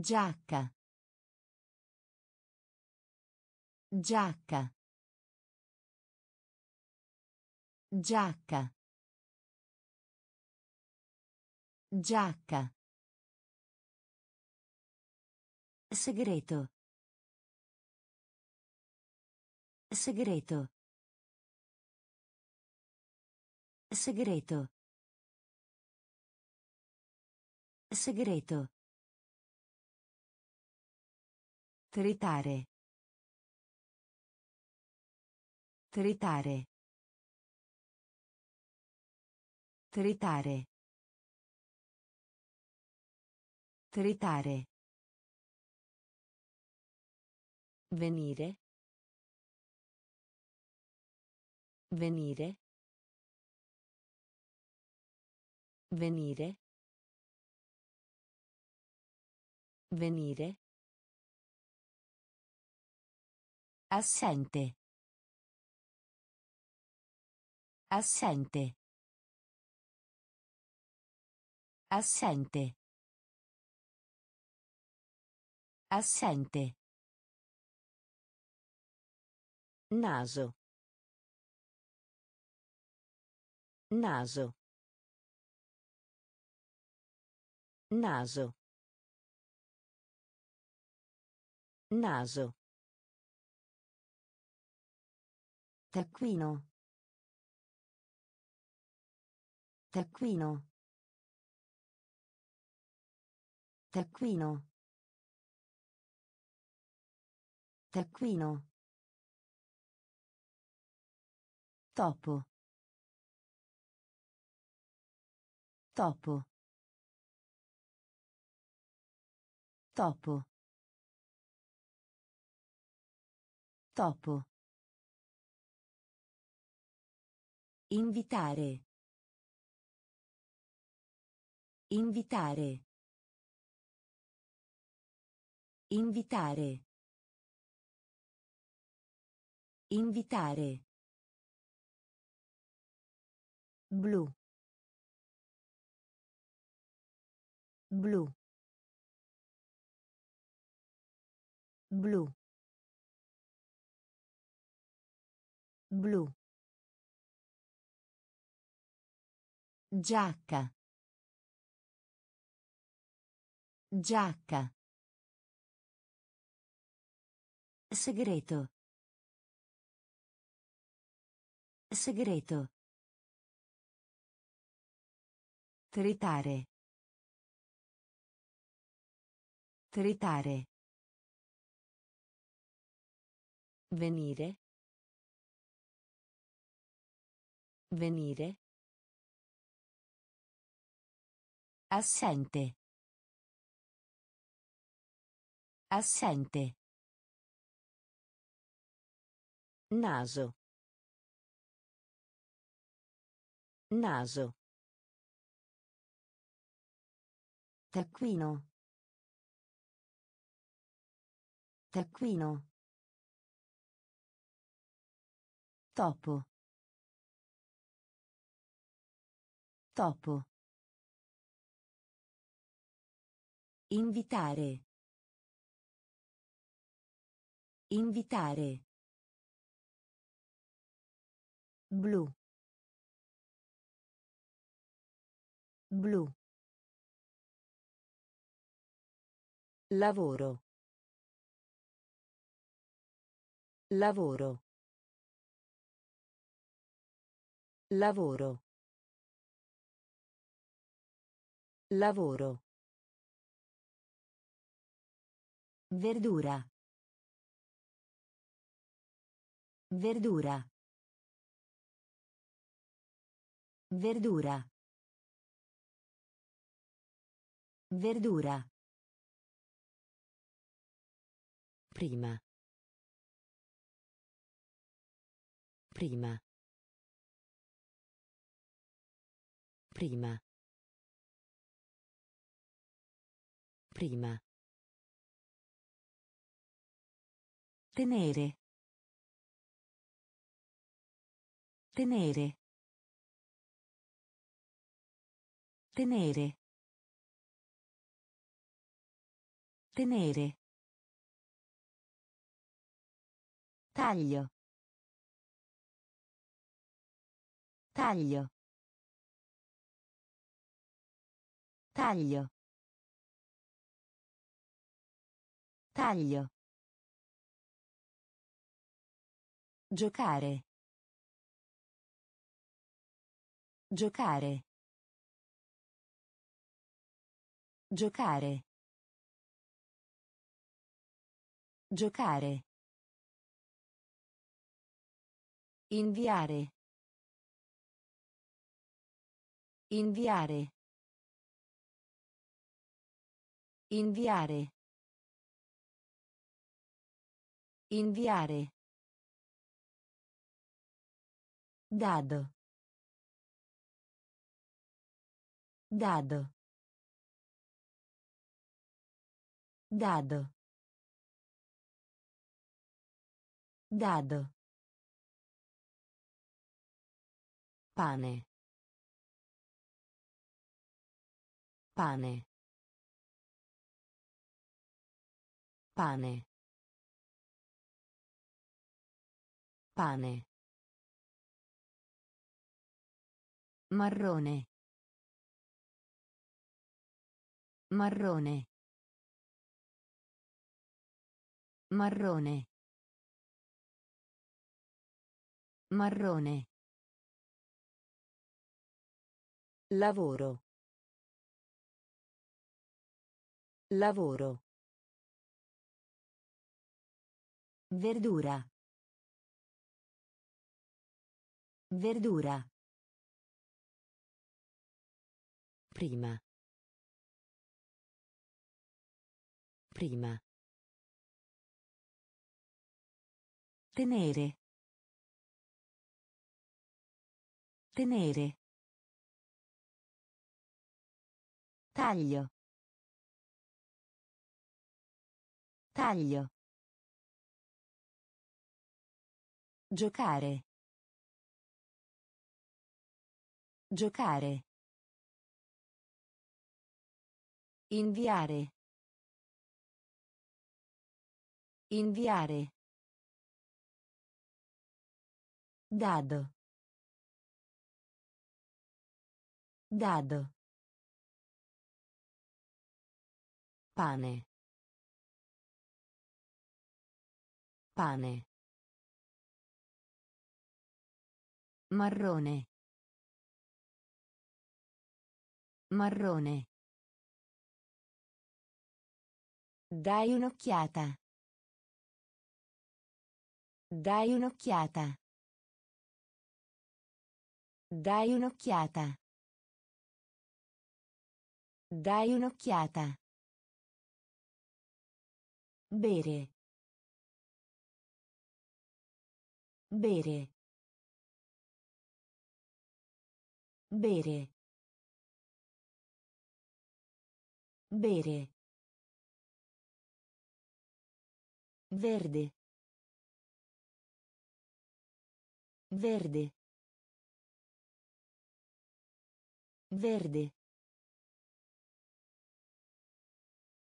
Giacca. Giacca. Giacca. Giacca. Segreto. Segreto. Segreto. Segreto. Tritare. Tritare. Tritare. Tritare. Venire. Venire. Venire. Venire. Assente. Assente. Assente. Assente. Naso. Naso. Naso. Naso. Taccuino. Taccuino. Taccuino. Taccuino. Topo. Topo. Topo. Topo. Invitare. Invitare. Invitare. Invitare. Blu. Blu. Blu. Blu. Giacca. Giacca. Segreto. Segreto. Tritare. Tritare. Venire. Venire. Assente. Assente. Naso. Naso. Taccuino. Taccuino. Topo. Topo. Invitare. Invitare. Blu. Blu. Lavoro. Lavoro. Lavoro. Lavoro. Verdura. Verdura. Verdura. Verdura. Prima. Prima. Prima. Prima. Tenere. Tenere. Tenere. Tenere. Taglio. Taglio. Taglio. Taglio. Giocare. Giocare. Giocare. Giocare. Inviare. Inviare. Inviare. Inviare. Dado. Dado. Dado. Dado. Pane. Pane. Pane. Pane. Marrone. Marrone. Marrone. Marrone. Lavoro. Lavoro. Verdura. Verdura. Prima. Prima. Tenere. Tenere. Taglio. Taglio. Giocare. Giocare. Inviare. Inviare. Dado. Dado. Pane. Pane. Marrone. Marrone. Dai un'occhiata. Dai un'occhiata. Dai un'occhiata. Dai un'occhiata. Bere. Bere. Bere. Bere. Verde. Verde. Verde.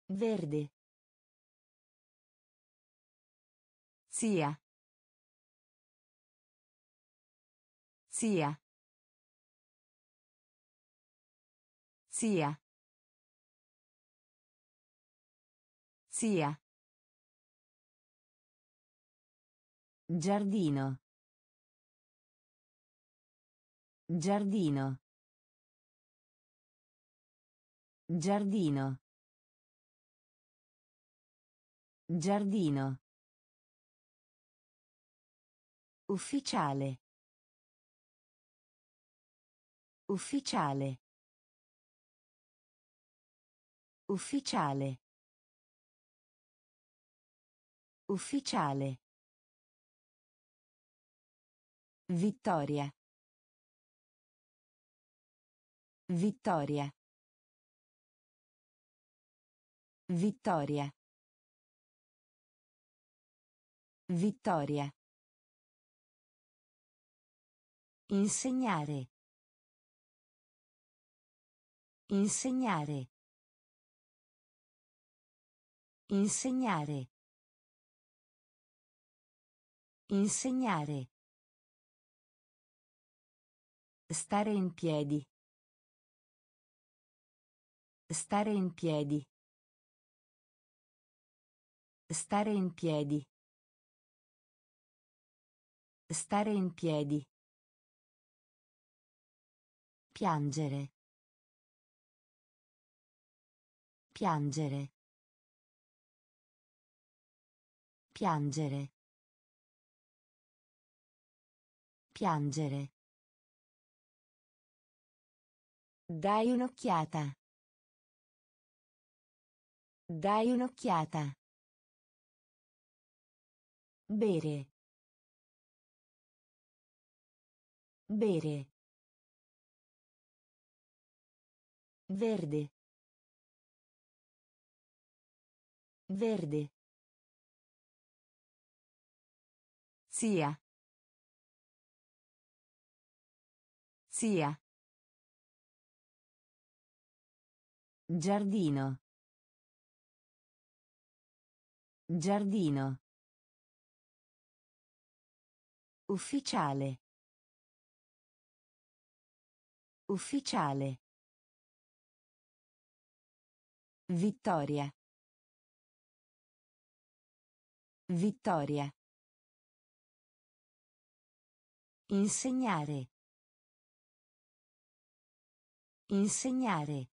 Verde. Sia. Sia. Sia. Sia. Giardino. Giardino. Giardino. Giardino. Ufficiale. Ufficiale. Ufficiale. Ufficiale. Vittoria. Vittoria. Vittoria. Vittoria. Insegnare. Insegnare. Insegnare. Insegnare. Stare in piedi. Stare in piedi. Stare in piedi. Stare in piedi. Piangere. Piangere. Piangere. Piangere. Dai un'occhiata. Dai un'occhiata. Bere. Bere. Verde. Verde. Zia. Zia. Giardino. Giardino. Ufficiale. Ufficiale. Vittoria. Vittoria. Insegnare. Insegnare.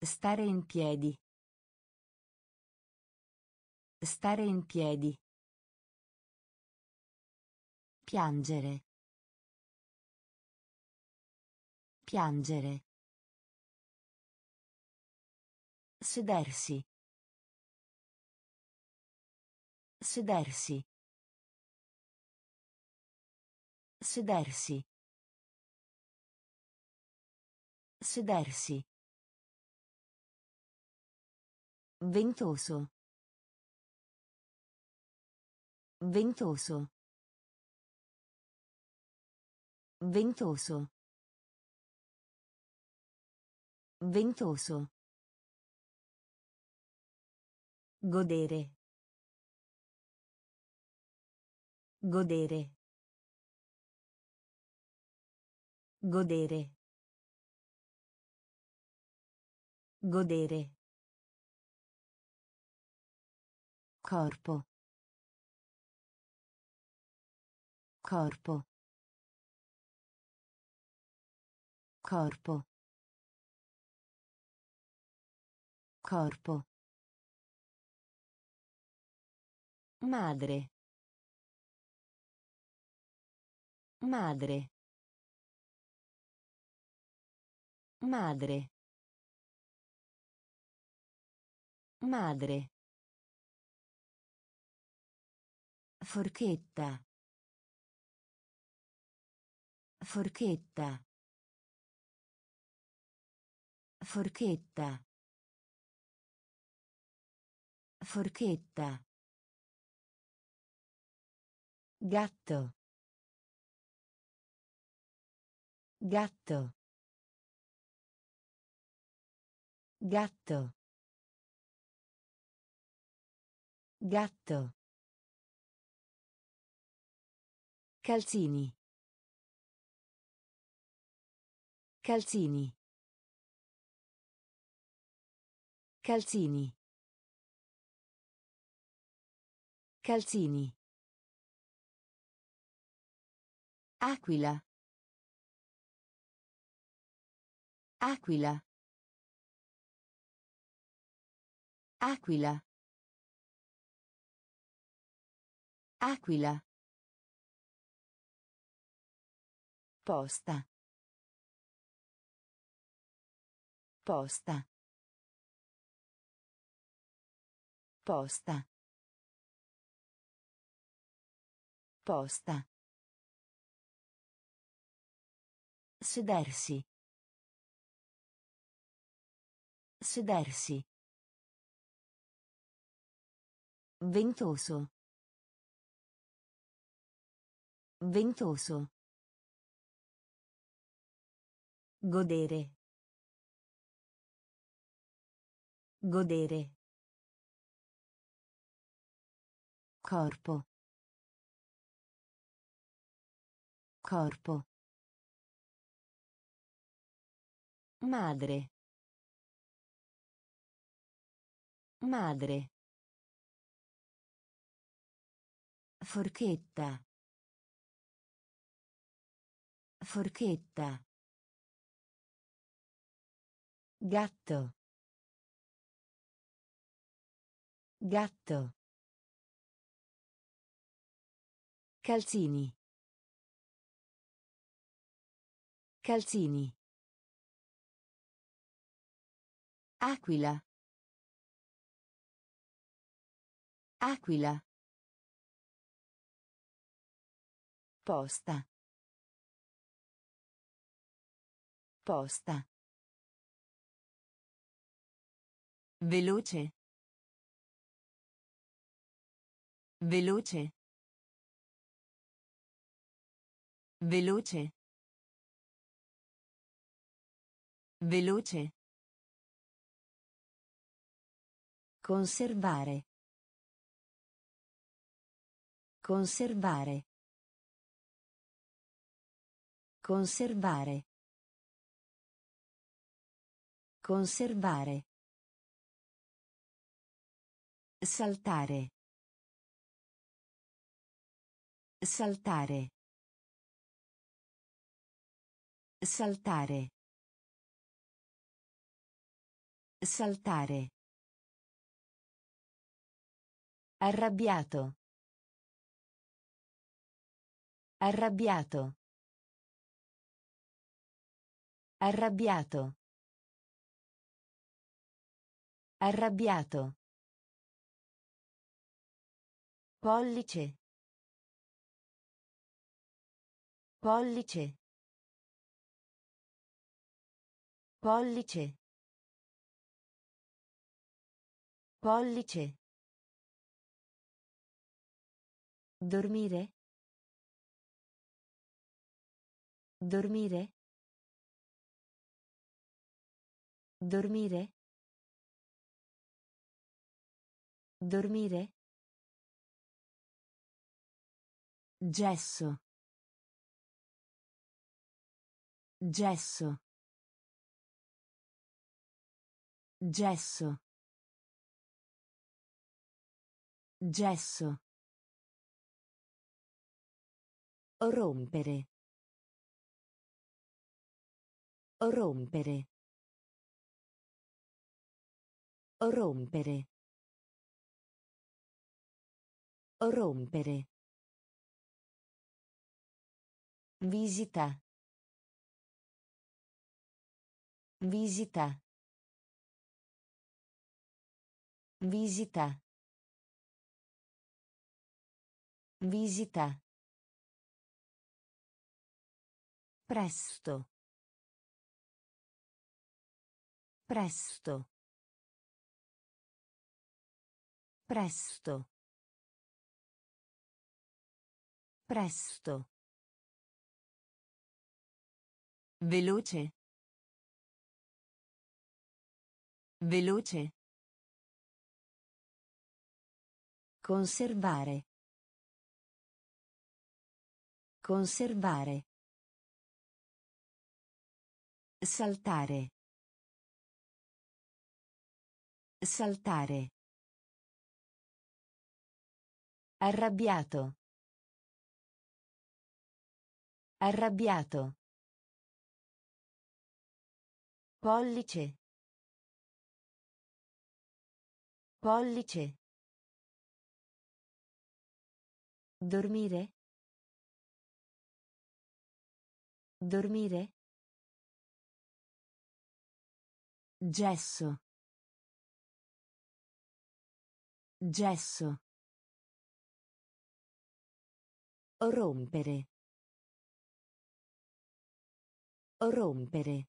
Stare in piedi. Stare in piedi. Piangere. Piangere. Sedersi. Sedersi. Sedersi. Sedersi. Ventoso. Ventoso. Ventoso. Ventoso. Godere. Godere. Godere. Godere. Corpo. Corpo. Corpo. Corpo. Madre. Madre. Madre. Madre. Forchetta. Forchetta. Forchetta. Forchetta. Gatto. Gatto. Gatto. Gatto. Calzini. Calzini. Calzini. Calzini. Aquila. Aquila. Aquila. Aquila. Posta. Posta. Posta. Posta. Sedersi. Sedersi. Ventoso. Ventoso. Godere. Godere. Corpo. Corpo. Madre. Madre. Forchetta. Forchetta. Gatto. Gatto. Calzini. Calzini. Aquila. Aquila. Posta. Posta. Veloce. Veloce. Veloce. Veloce. Conservare. Conservare. Conservare. Conservare. Saltare. Saltare. Saltare. Saltare. Arrabbiato. Arrabbiato. Arrabbiato. Arrabbiato. Pollice. Pollice. Pollice. Pollice. Dormire. Dormire. Dormire. Dormire. Gesso. Gesso. Gesso. Gesso. Rompere. Rompere. Rompere. Rompere. Visita. Visita. Visita. Visita. Presto. Presto. Presto. Presto. Veloce. Veloce. Conservare. Conservare. Saltare. Saltare. Arrabbiato. Arrabbiato. Pollice. Pollice. Dormire. Dormire. Gesso. Gesso. Rompere. Rompere.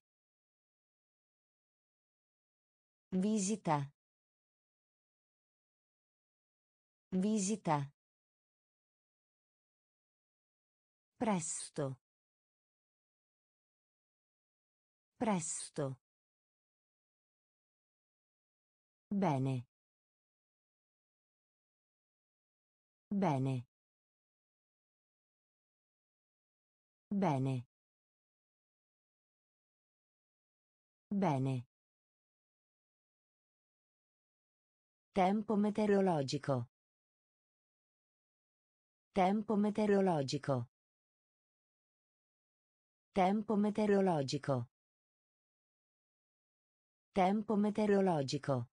Visita. Visita. Presto. Presto. Bene. Bene. Bene. Bene. Tempo meteorologico. Tempo meteorologico. Tempo meteorologico. Tempo meteorologico.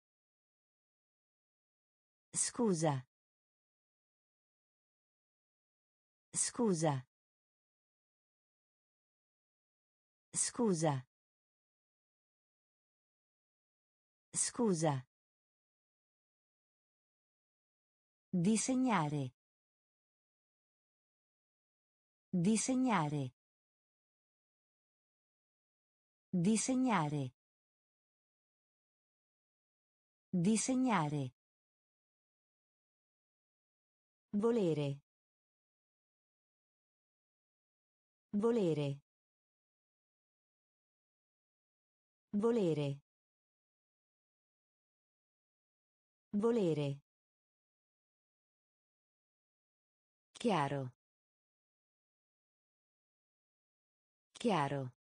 Scusa. Scusa. Scusa. Scusa. Disegnare. Disegnare. Disegnare. Disegnare. Volere. Volere. Volere. Volere. Chiaro. Chiaro.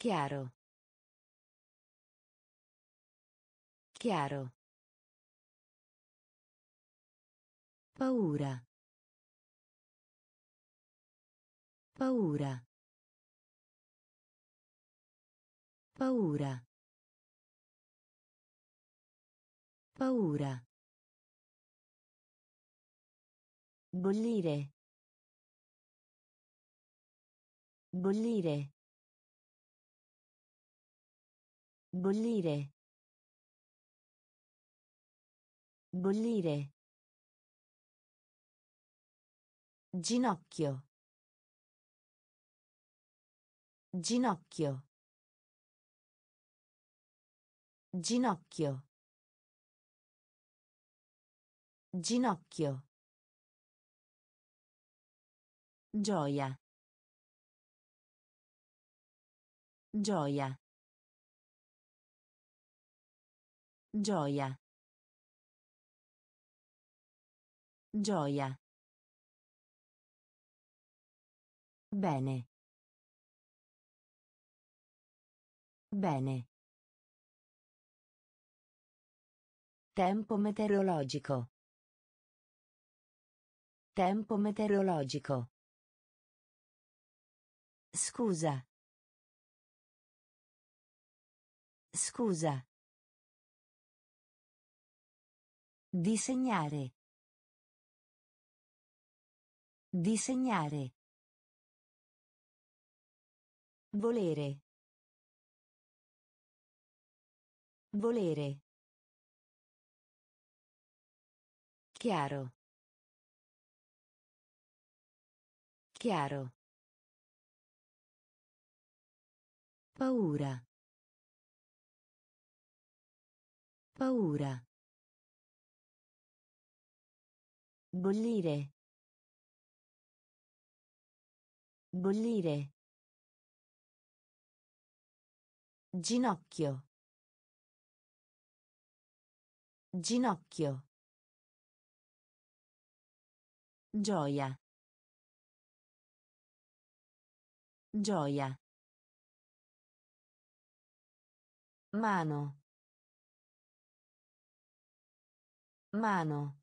Chiaro. Chiaro. Paura. Paura. Paura. Paura. Bollire. Bollire. Bollire. Bollire. Ginocchio. Ginocchio. Ginocchio. Ginocchio. Gioia. Gioia. Gioia. Gioia. Bene. Bene. Tempo meteorologico. Tempo meteorologico. Scusa. Scusa. Disegnare. Disegnare. Volere. Volere. Chiaro. Chiaro. Paura. Paura. Bollire. Bollire. Ginocchio. Ginocchio. Gioia. Gioia. Mano. Mano.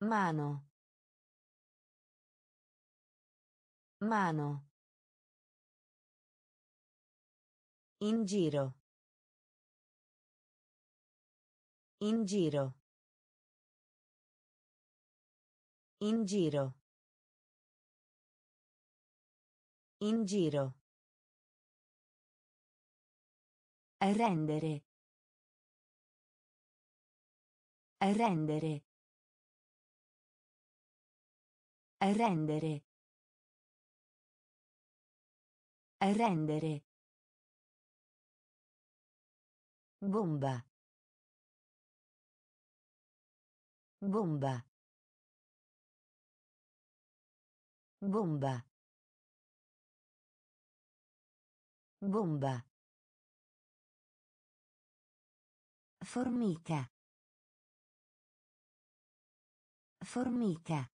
Mano. Mano. In giro. In giro. In giro. In giro. Rendere. Rendere. Rendere. Rendere. Bomba. Bomba. Bomba. Bomba. Formica. Formica.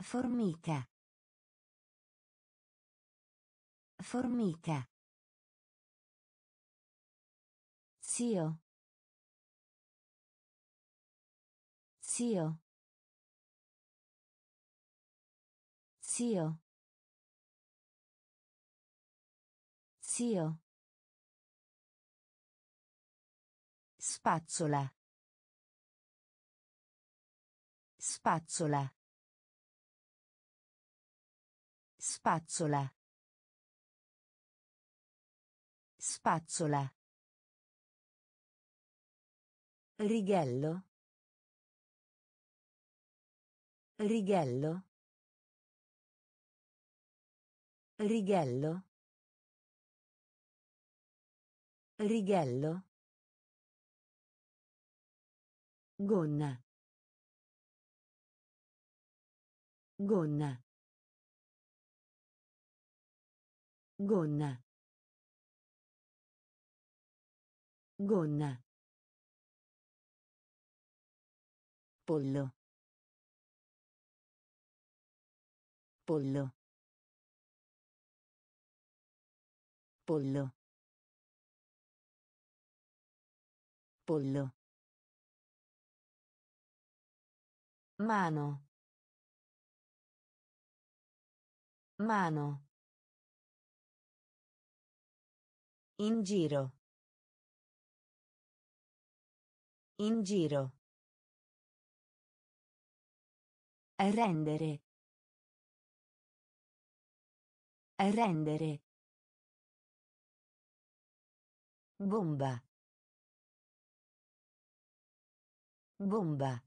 Formica. Formica. Zio. Zio. Zio. Zio. Spazzola. Spazzola. Spazzola. Spazzola. Righello. Righello. Righello. Righello. Gonna. Gonna. Gonna. Gonna. Pollo. Pollo. Pollo. Pollo. Mano. Mano. In giro. In giro. Rendere. Rendere. Bomba. Bomba.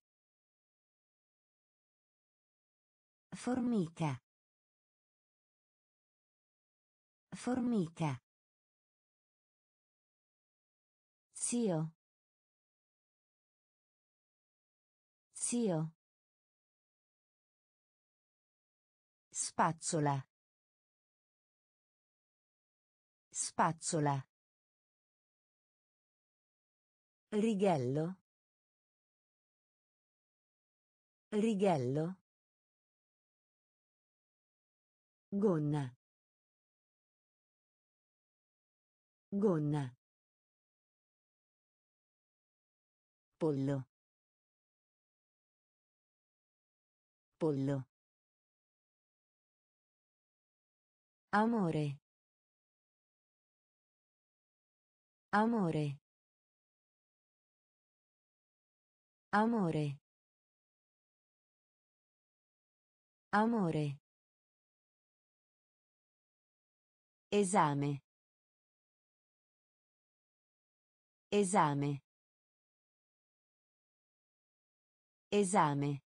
Formica. Formica. Zio. Zio. Spazzola. Spazzola. Righello. Righello. Gonna. Gonna. Pollo. Pollo. Amore. Amore. Amore. Amore. Esame. Esame. Esame.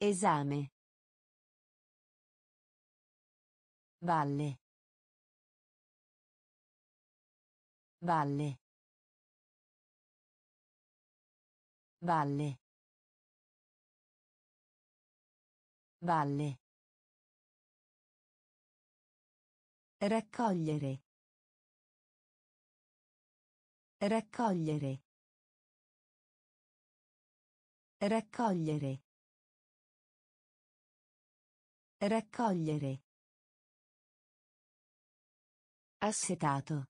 Esame. Valle. Valle. Valle. Valle. Raccogliere. Raccogliere. Raccogliere. Raccogliere. Assetato.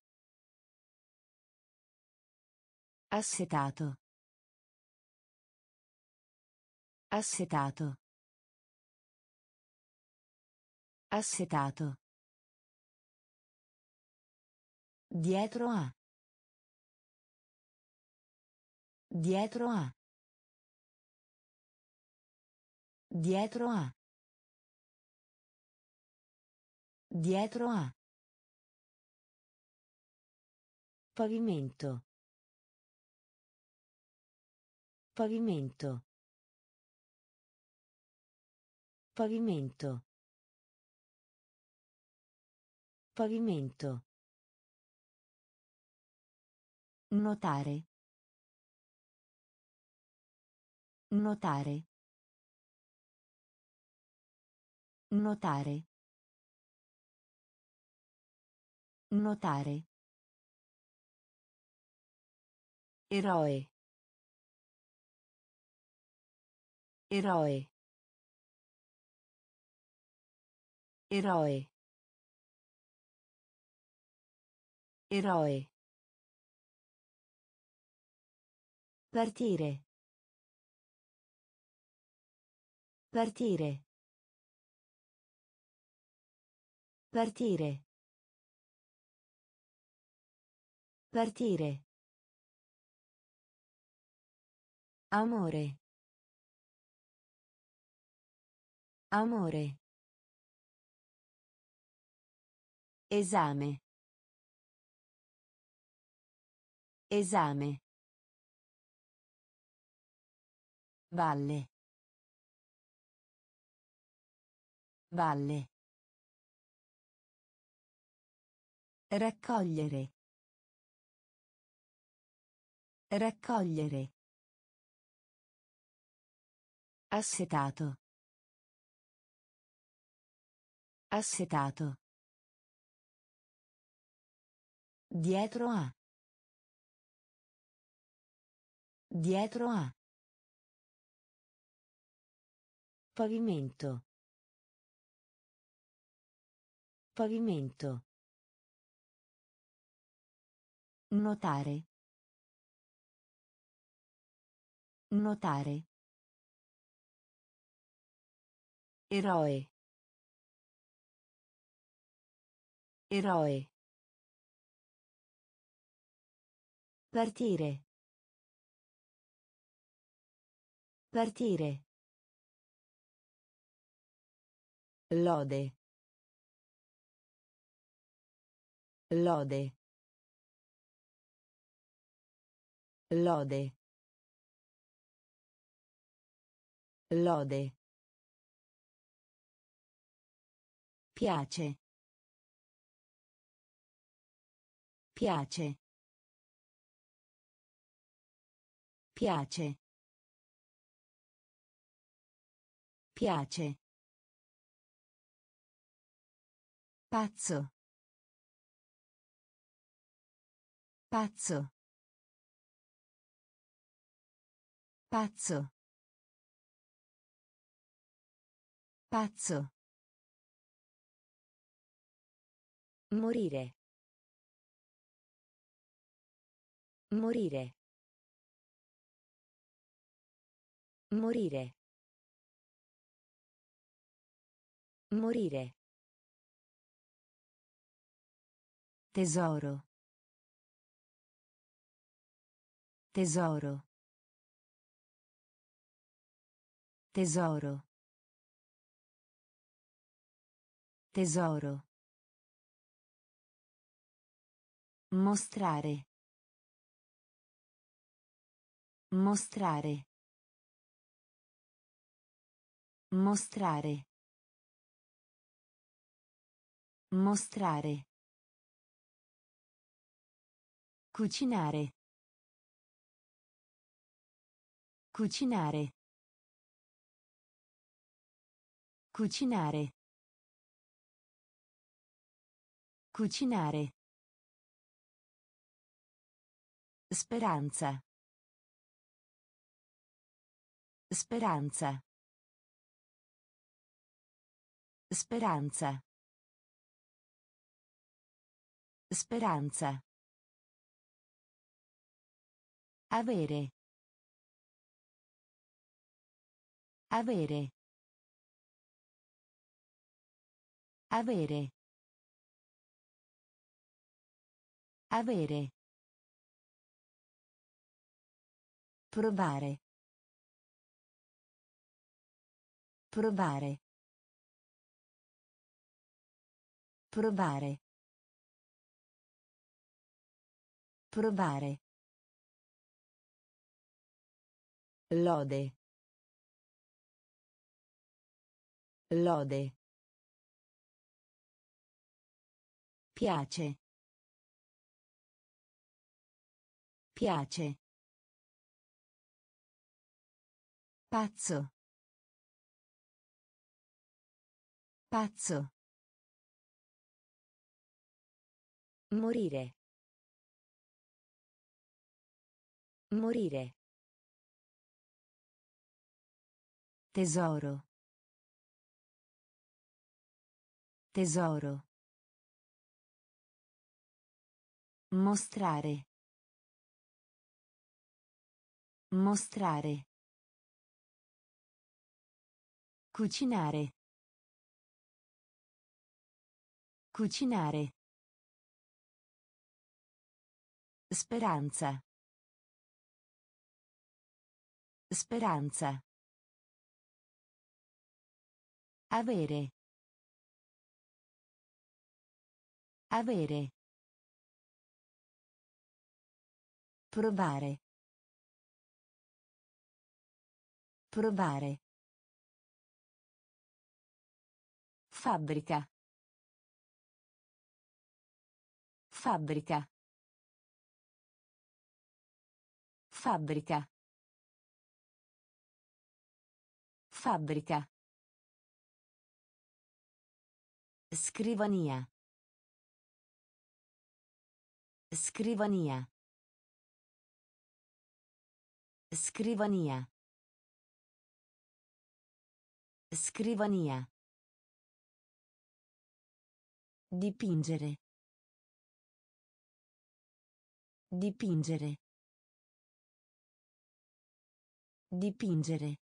Assetato. Assetato. Assetato. Dietro a. Dietro a. Dietro a. Dietro a. Pavimento. Pavimento. Pavimento. Pavimento. Notare. Notare. Notare. Notare. Eroe. Eroe. Eroe. Eroe. Partire. Partire. Partire. Partire. Amore. Amore. Esame. Esame. Valle. Valle. Raccogliere. Raccogliere. Assetato. Assetato. Dietro a. Dietro a. Pavimento. Pavimento. Notare. Notare. Eroe. Eroe. Partire. Partire. Lode. Lode. Lode. Lode. Piace. Piace. Piace. Piace. Pazzo. Pazzo. Pazzo. Pazzo. Morire. Morire. Morire. Morire. Tesoro. Tesoro. Tesoro. Tesoro. Mostrare. Mostrare. Mostrare. Mostrare. Cucinare. Cucinare. Cucinare. Cucinare. Speranza. Speranza. Speranza. Speranza. Avere. Avere. Avere. Avere. Provare. Provare. Provare. Provare. Lode. Lode. Piace. Piace. Pazzo. Pazzo. Morire. Morire. Tesoro. Tesoro. Mostrare. Mostrare. Cucinare. Cucinare. Speranza. Speranza. Avere. Avere. Provare. Provare. Fabbrica. Fabbrica. Fabbrica. Fabbrica. Scrivania. Scrivania. Scrivania. Scrivania. Dipingere. Dipingere. Dipingere.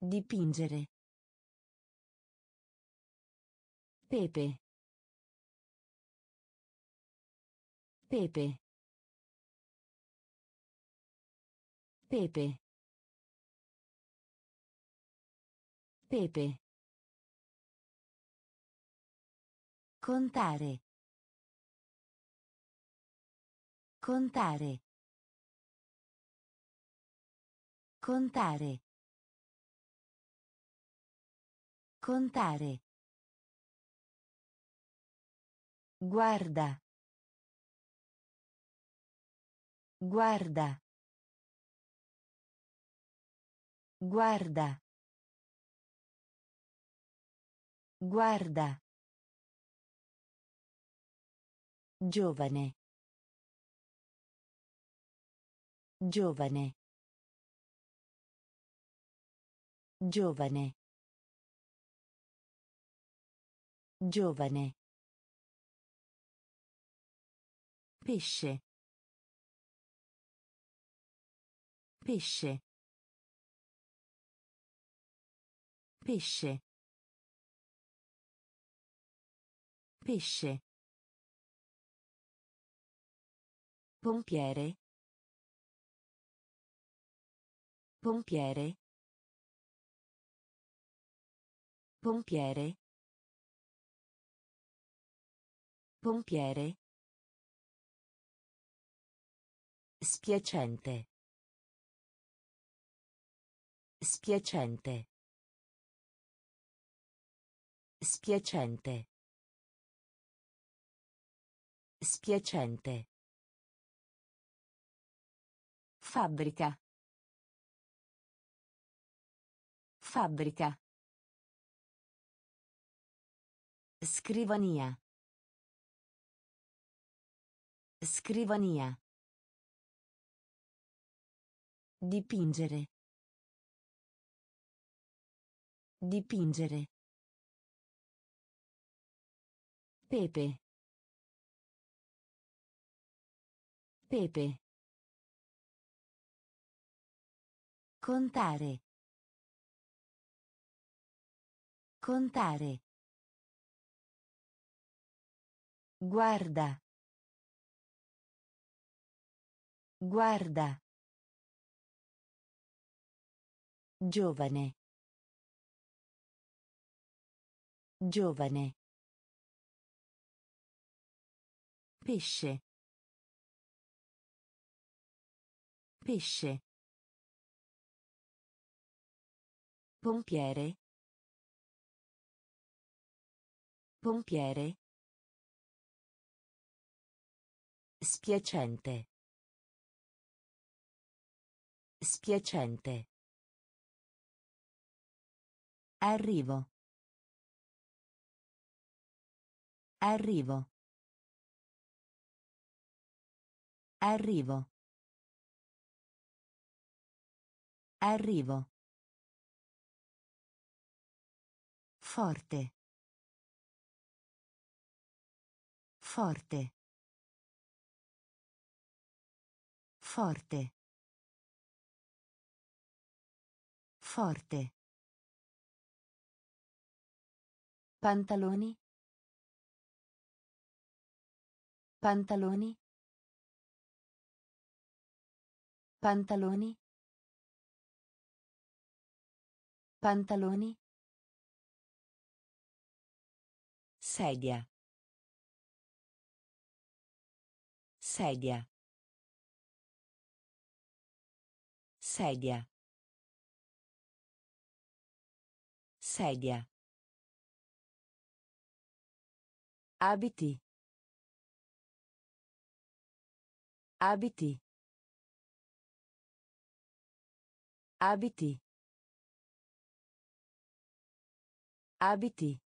Dipingere. Pepe. Pepe. Pepe. Pepe. Contare. Contare. Contare. Contare. Guarda. Guarda. Guarda. Guarda. Giovane. Giovane. Giovane. Giovane. Pesce. Pesce. Pesce. Pesce. Pompiere. Pompiere. Pompiere. Pompiere. Spiacente. Spiacente. Spiacente. Spiacente. Fabbrica. Fabbrica. Scrivania. Scrivania. Dipingere. Dipingere. Pepe. Pepe. Contare. Contare. Guarda. Guarda. Giovane. Giovane. Pesce. Pesce. Pompiere. Pompiere. Spiacente. Spiacente. Arrivo. Arrivo. Arrivo. Arrivo. Forte. Forte. Forte. Forte. Pantaloni. Pantaloni. Pantaloni. Pantaloni. Sedia. Sedia. Sedia. Sedia. Abiti. Abiti. Abiti. Abiti.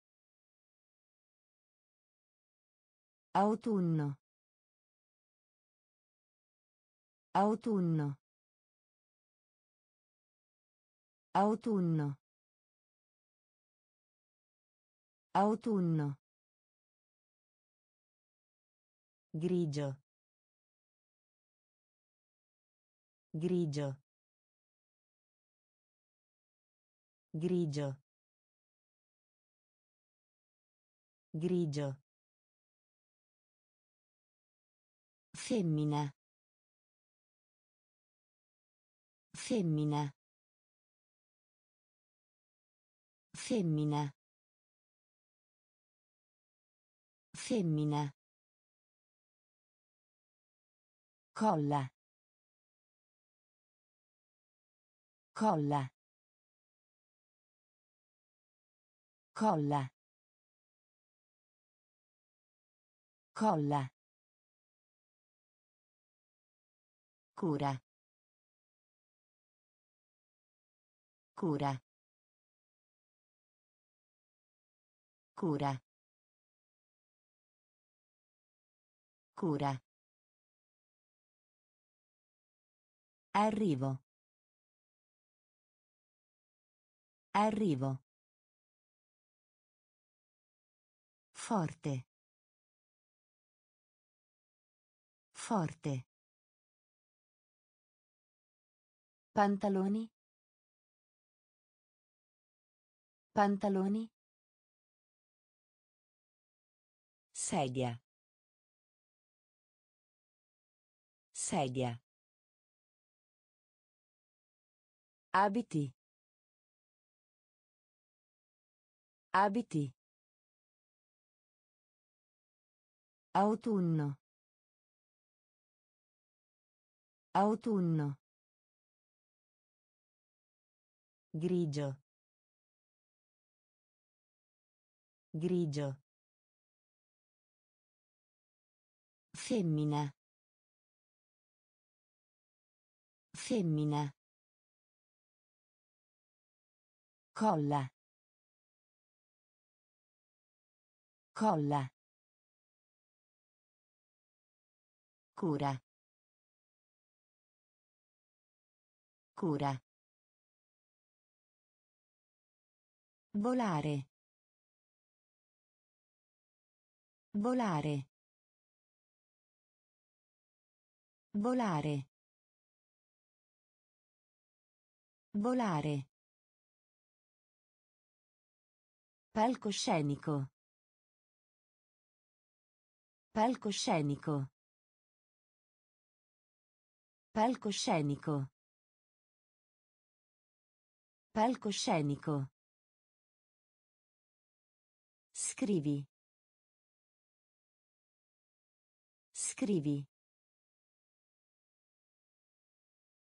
Autunno. Autunno. Autunno. Autunno. Grigio. Grigio. Grigio. Grigio. Femmina. Femmina. Femmina. Femmina. Colla. Colla. Colla. Colla. Cura. Cura. Cura. Cura. Arrivo. Arrivo. Forte. Forte. Pantaloni. Pantaloni. Sedia. Sedia. Abiti. Abiti. Autunno. Autunno. Grigio. Grigio. Femmina. Femmina. Colla. Colla. Cura. Cura. Volare. Volare. Volare. Volare. Palcoscenico. Palcoscenico. Palcoscenico. Palcoscenico. Scrivi. Scrivi.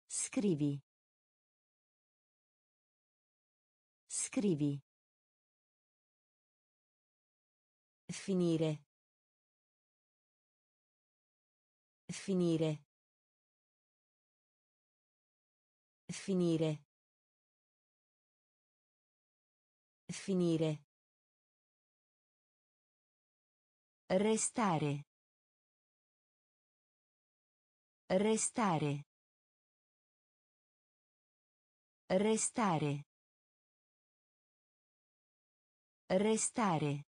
Scrivi. Scrivi. Finire. Finire. Finire. Finire. Restare. Restare. Restare. Restare.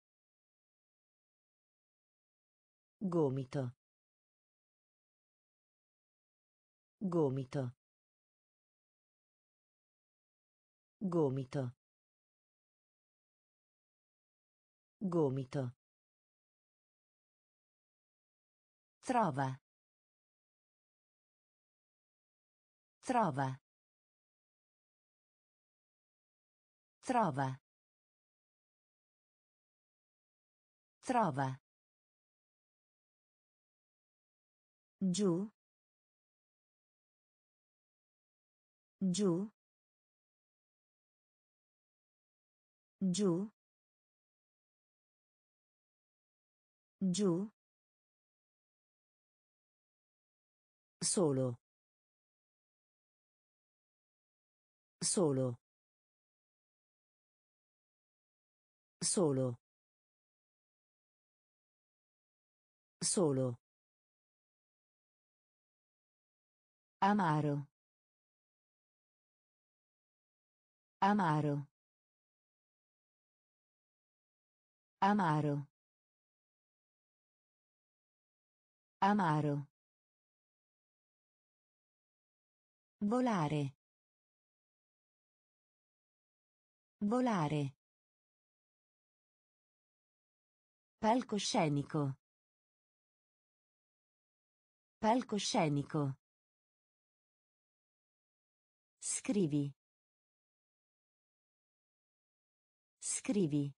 Gomito. Gomito. Gomito. Gomito. Trova. Trova. Trova. Trova. Giù. Giù. Giù. Giù. Solo. Solo. Solo. Solo. Amaro. Amaro. Amaro. Amaro. Volare. Volare. Palcoscenico. Palcoscenico. Scrivi. Scrivi.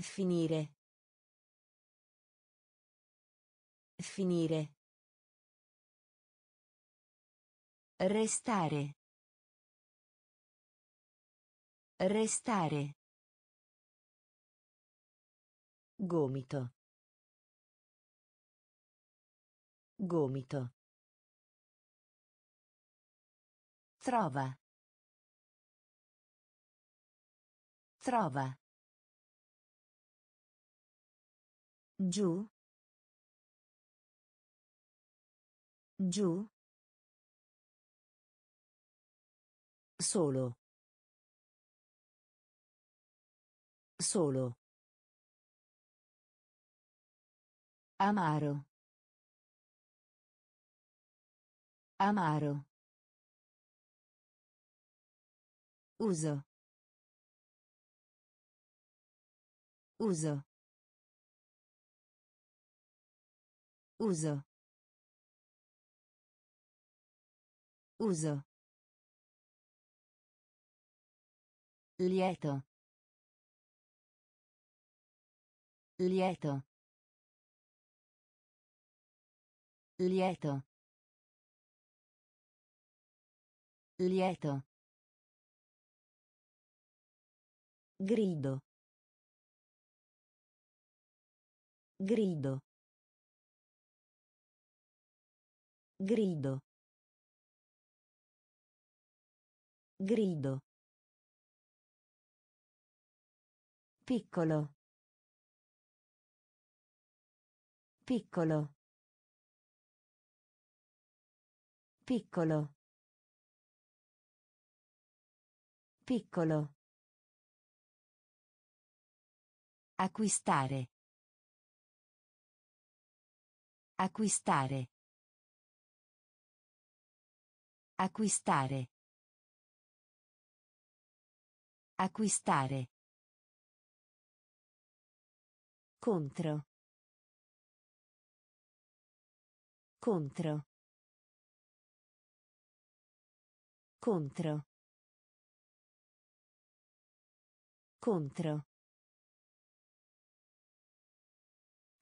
Finire. Finire. Restare. Restare. Gomito. Gomito. Trova. Trova. Giù. Giù. Solo. Solo. Amaro. Amaro. Uso. Uso. Uso. Uso. Lieto. Lieto. Lieto. Lieto. Grido. Grido. Grido. Grido. Piccolo. Piccolo. Piccolo. Piccolo. Acquistare. Acquistare. Acquistare. Acquistare. Contro. Contro. Contro. Contro.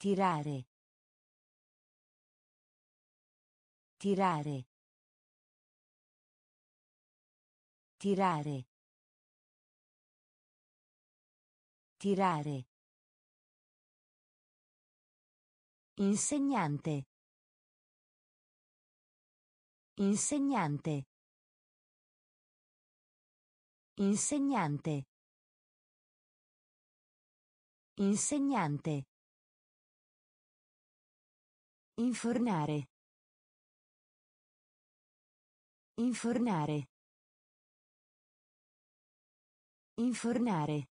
Tirare. Tirare. Tirare. Tirare. Insegnante. Insegnante. Insegnante. Insegnante. Infornare. Infornare. Infornare.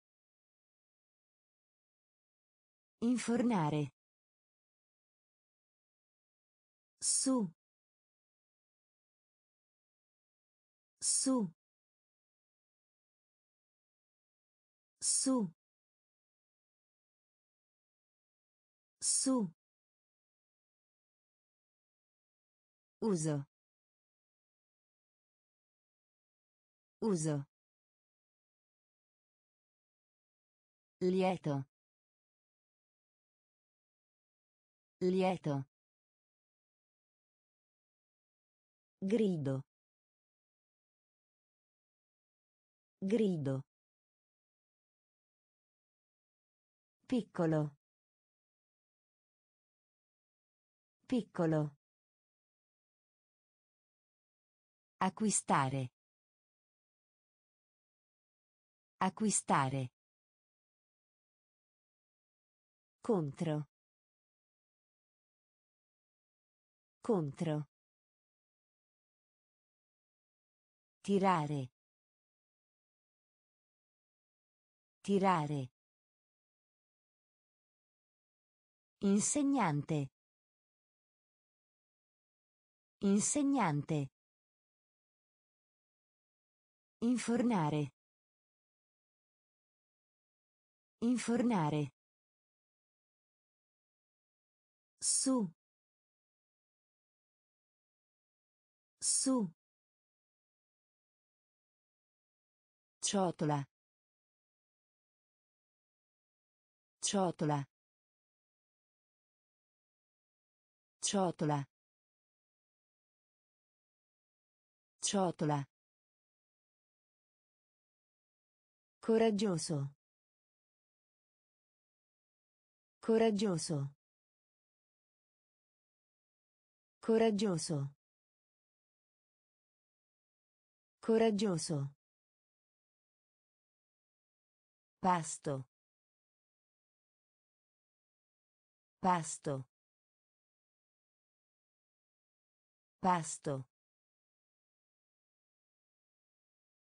Infornare. Su. Su. Su. Su. Uso. Uso. Lieto. Lieto. Grido. Grido. Piccolo. Piccolo. Acquistare. Acquistare. Contro. Contro. Tirare. Tirare. Insegnante. Insegnante. Infornare. Infornare. Su. Su. Ciotola. Ciotola. Ciotola. Ciotola. Coraggioso. Coraggioso. Coraggioso. Coraggioso. Pasto. Pasto. Pasto.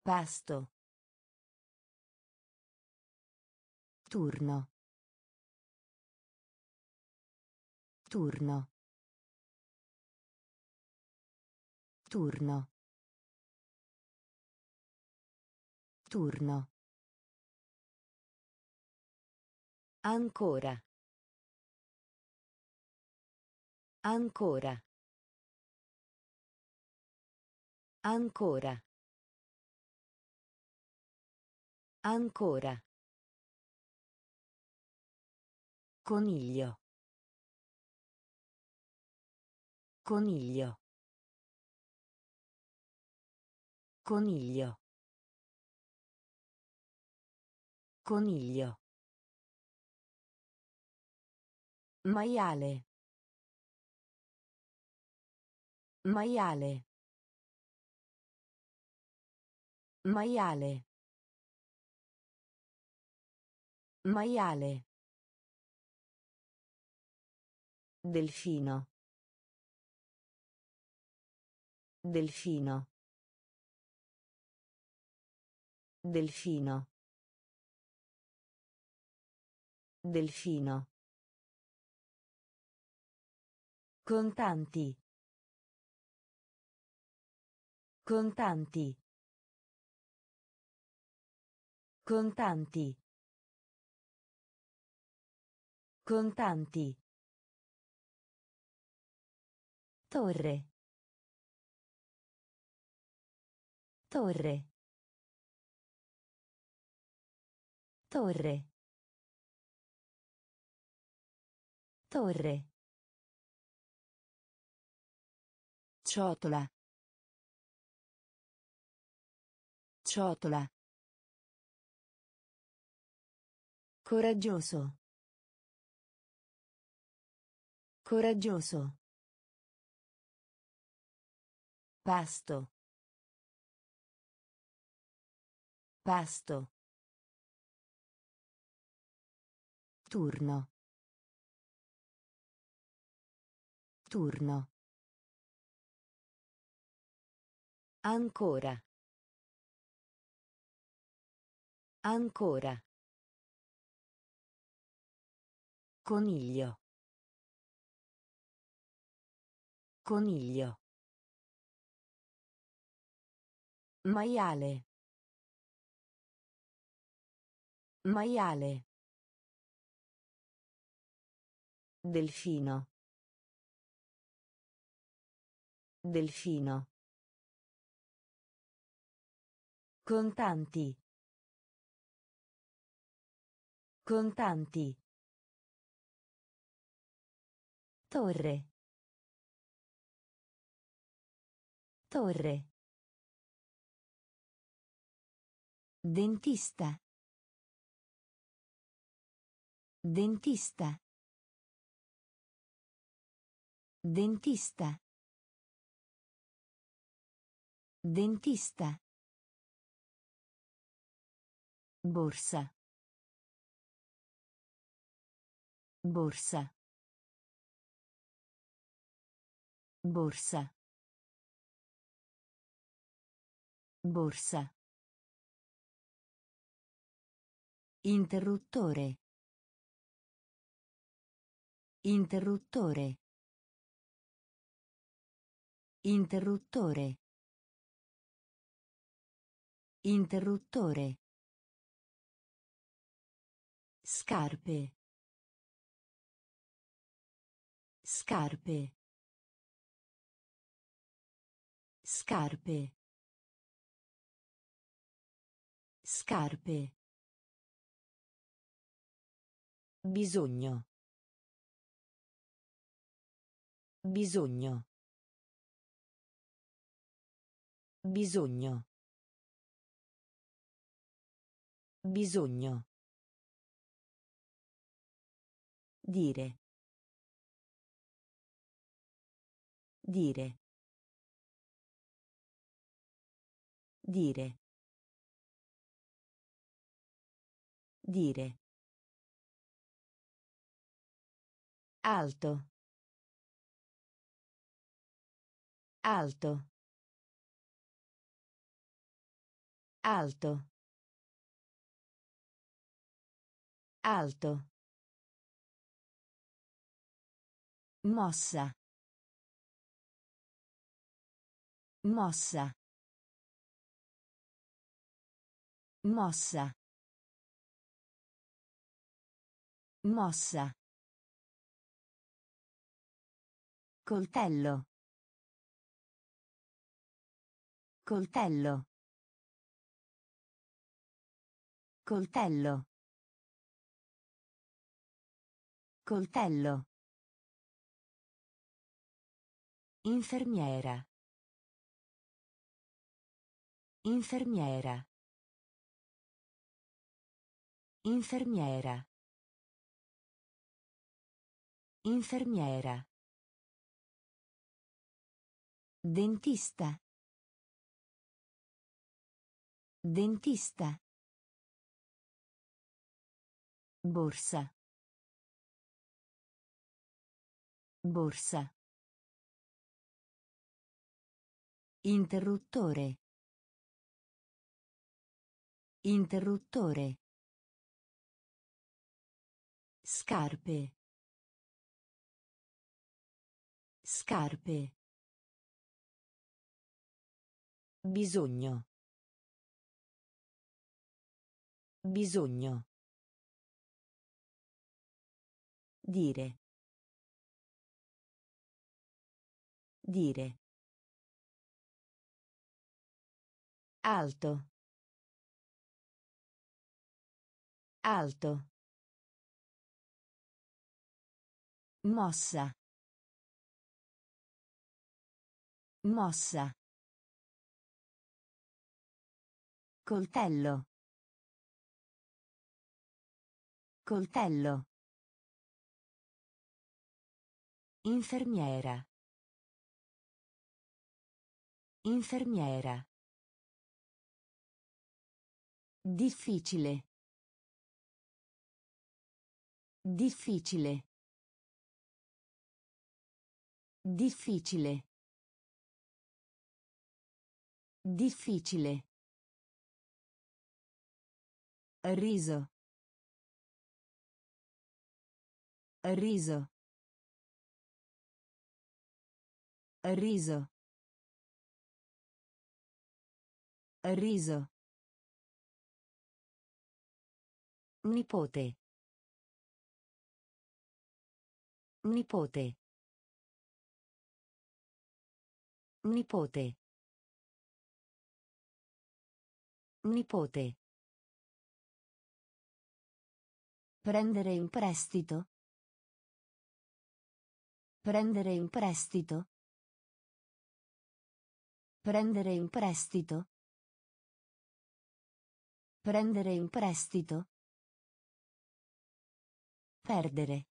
Pasto. Turno. Turno. Turno. Turno. Ancora. Ancora. Ancora. Ancora. Coniglio. Coniglio. Coniglio. Coniglio. Maiale. Maiale. Maiale. Maiale. Delfino. Delfino. Delfino. Delfino. Contanti. Contanti. Contanti. Contanti. Torre. Torre. Torre. Torre. Ciotola. Ciotola. Coraggioso. Coraggioso. Pasto. Pasto. Turno. Turno. Ancora. Ancora. Coniglio. Coniglio. Maiale. Maiale. Delfino. Delfino. Contanti. Contanti. Torre. Torre. Dentista. Dentista. Dentista. Dentista. Borsa. Borsa. Borsa. Borsa. Interruttore. Interruttore. Interruttore. Interruttore. Scarpe. Scarpe. Scarpe. Scarpe. Bisogno. Bisogno. Bisogno. Bisogno. Dire. Dire. Dire. Dire. Alto. Alto. Alto. Alto. Mossa. Mossa. Mossa. Mossa. Coltello. Coltello. Coltello. Coltello. Infermiera. Infermiera. Infermiera. Infermiera. Dentista. Dentista. Borsa. Borsa. Interruttore. Interruttore. Scarpe. Scarpe. Bisogno. Bisogno. Dire. Dire. Alto. Alto. Mossa. Mossa. Coltello. Coltello. Infermiera. Infermiera. Difficile. Difficile. Difficile. Difficile. Riso. Riso. Riso. Riso. Nipote. Nipote. Nipote. Nipote. Prendere in prestito. Prendere in prestito. Prendere in prestito. Prendere in prestito. Perdere.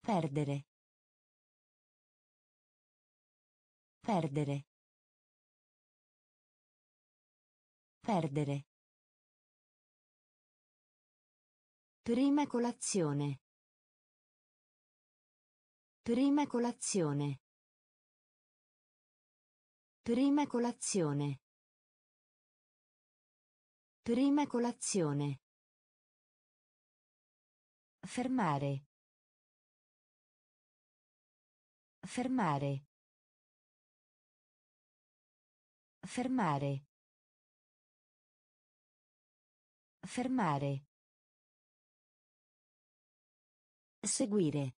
Perdere. Perdere. Perdere. Prima colazione. Prima colazione. Prima colazione. Prima colazione. Fermare. Fermare. Fermare. Fermare. Seguire.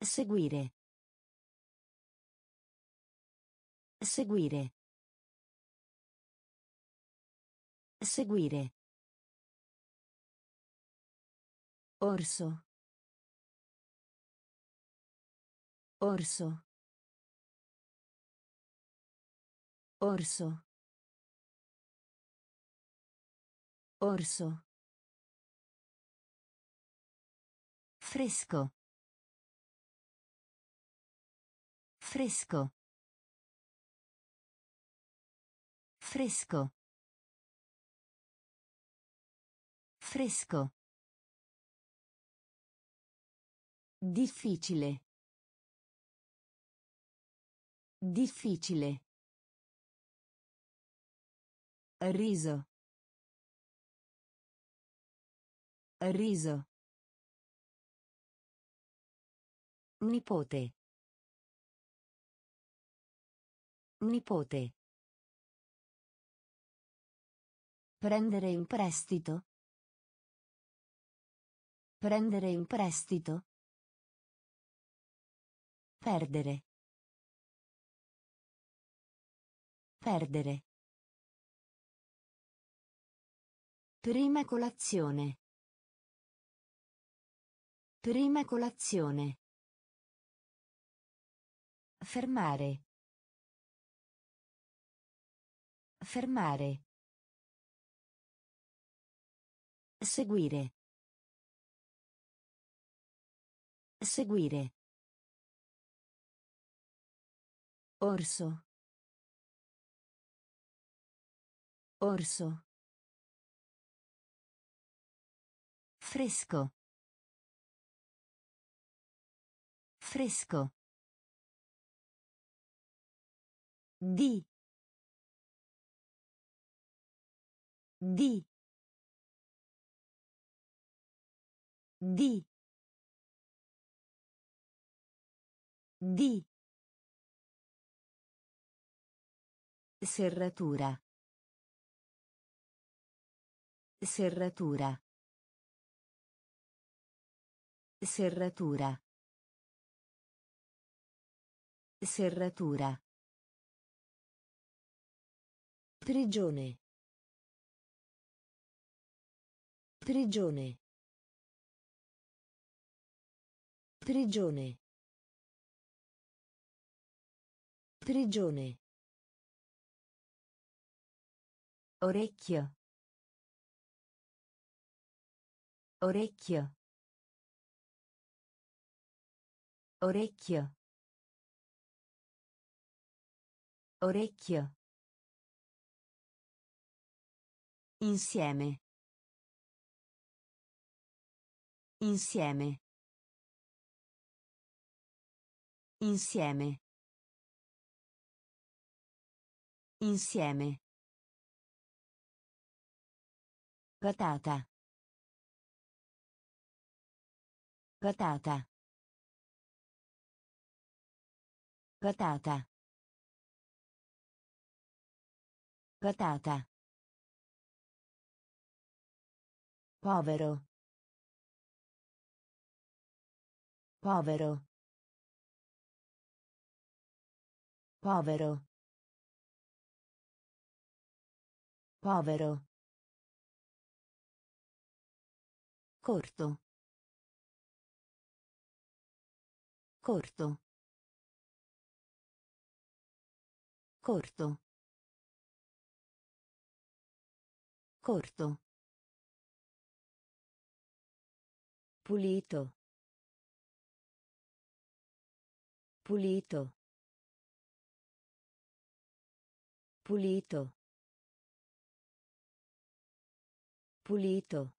Seguire. Seguire. Seguire. Orso. Orso. Orso. Orso. Fresco. Fresco. Fresco. Fresco. Difficile. Difficile. Riso. Riso. Nipote. Nipote. Prendere in prestito. Prendere in prestito. Perdere. Perdere. Prima colazione. Prima colazione. Fermare. Fermare. Seguire. Seguire. Orso. Orso. Fresco. Fresco. Di. Di. Di. Di. Serratura. Serratura. Serratura. Serratura. Prigione. Prigione. Prigione. Prigione. Orecchio. Orecchio. Orecchio. Orecchio. Insieme. Insieme. Insieme. Insieme. Patata. Patata. Patata. Patata. Povero. Povero. Povero. Povero. Corto. Corto. Corto. Corto. Pulito. Pulito. Pulito. Pulito.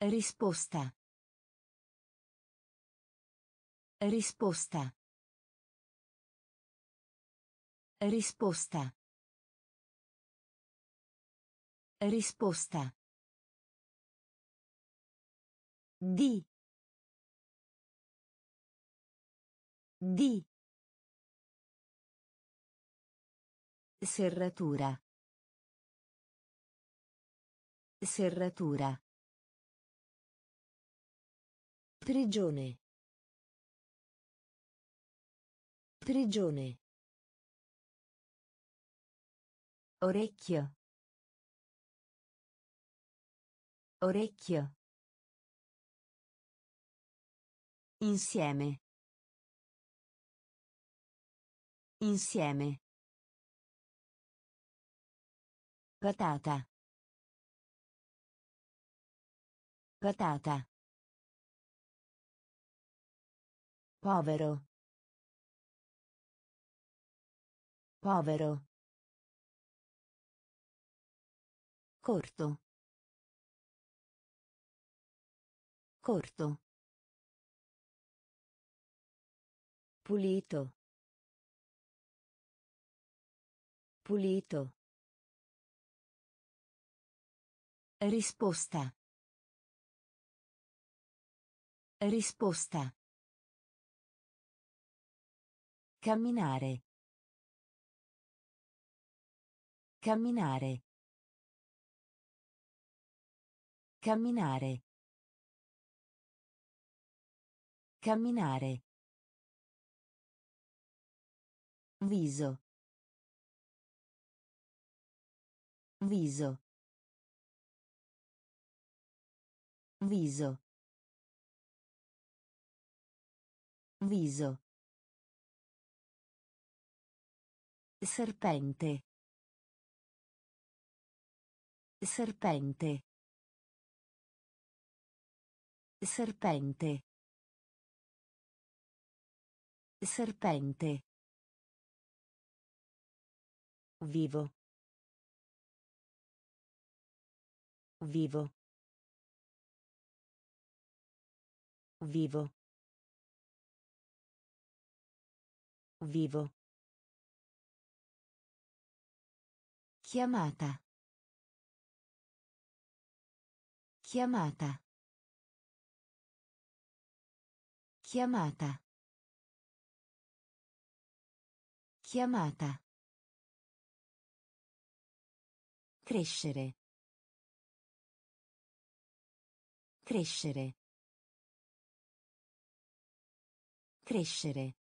Risposta. Risposta. Risposta. Risposta. Di. Di. Serratura. Serratura. Prigione. Prigione. Orecchio. Orecchio. Insieme. Insieme. Patata. Patata. Povero. Povero. Corto. Corto. Pulito. Pulito. Risposta. Risposta. Camminare. Camminare. Camminare. Camminare. Viso. Viso. Viso. Viso. Serpente. Serpente. Serpente. Serpente. Vivo. Vivo. Vivo. Vivo. Chiamata. Chiamata. Chiamata. Chiamata. Crescere. Crescere. Crescere.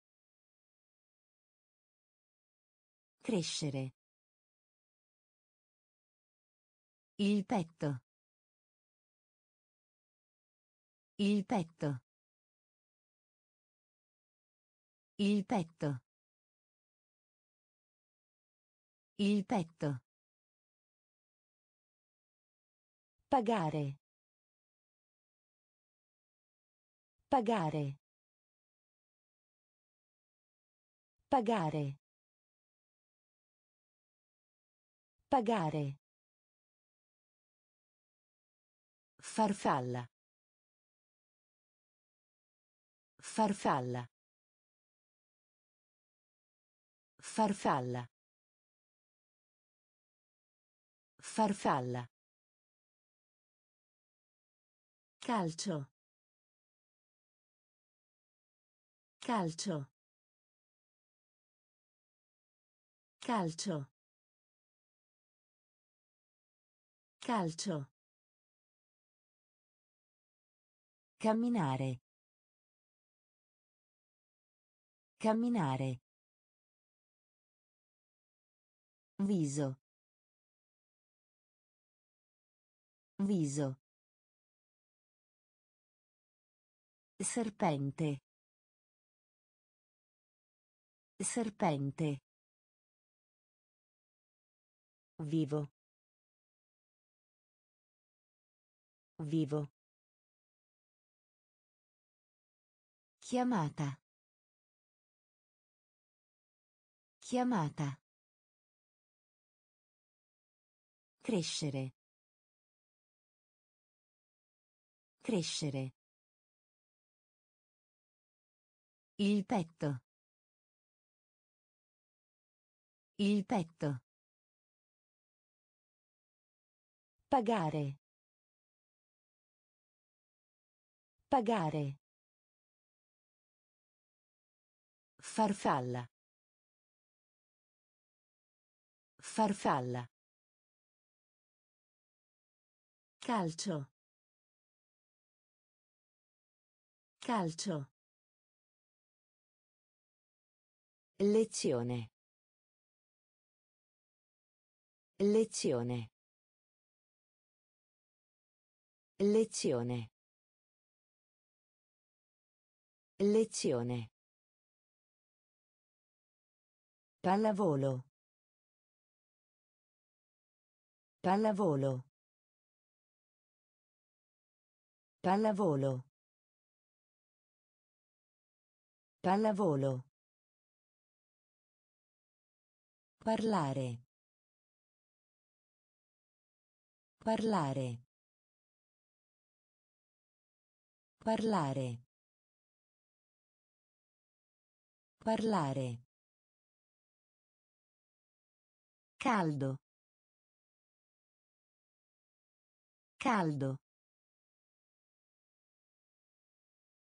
Crescere. Il petto. Il petto. Il petto. Il petto. Pagare. Pagare. Pagare. Pagare. Farfalla. Farfalla. Farfalla. Farfalla. Calcio. Calcio. Calcio. Calcio. Camminare. Camminare. Viso. Viso. Serpente. Serpente. Vivo. Vivo. Chiamata. Chiamata. Crescere. Crescere. Il petto. Il petto. Pagare. Pagare. Farfalla. Farfalla. Calcio. Calcio. Lezione. Lezione. Lezione. Lezione. Pallavolo. Pallavolo. Pallavolo. Pallavolo. Parlare. Parlare. Parlare. Parlare. Caldo. Caldo.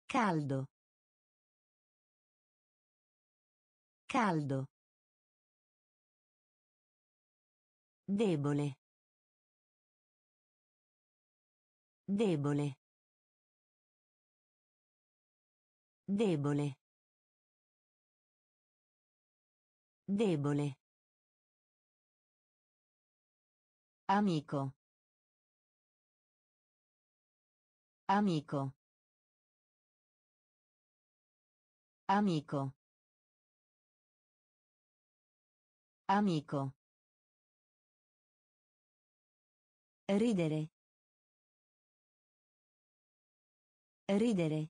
Caldo. Caldo. Debole. Debole. Debole. Debole. Amico. Amico. Amico. Amico. Ridere. Ridere.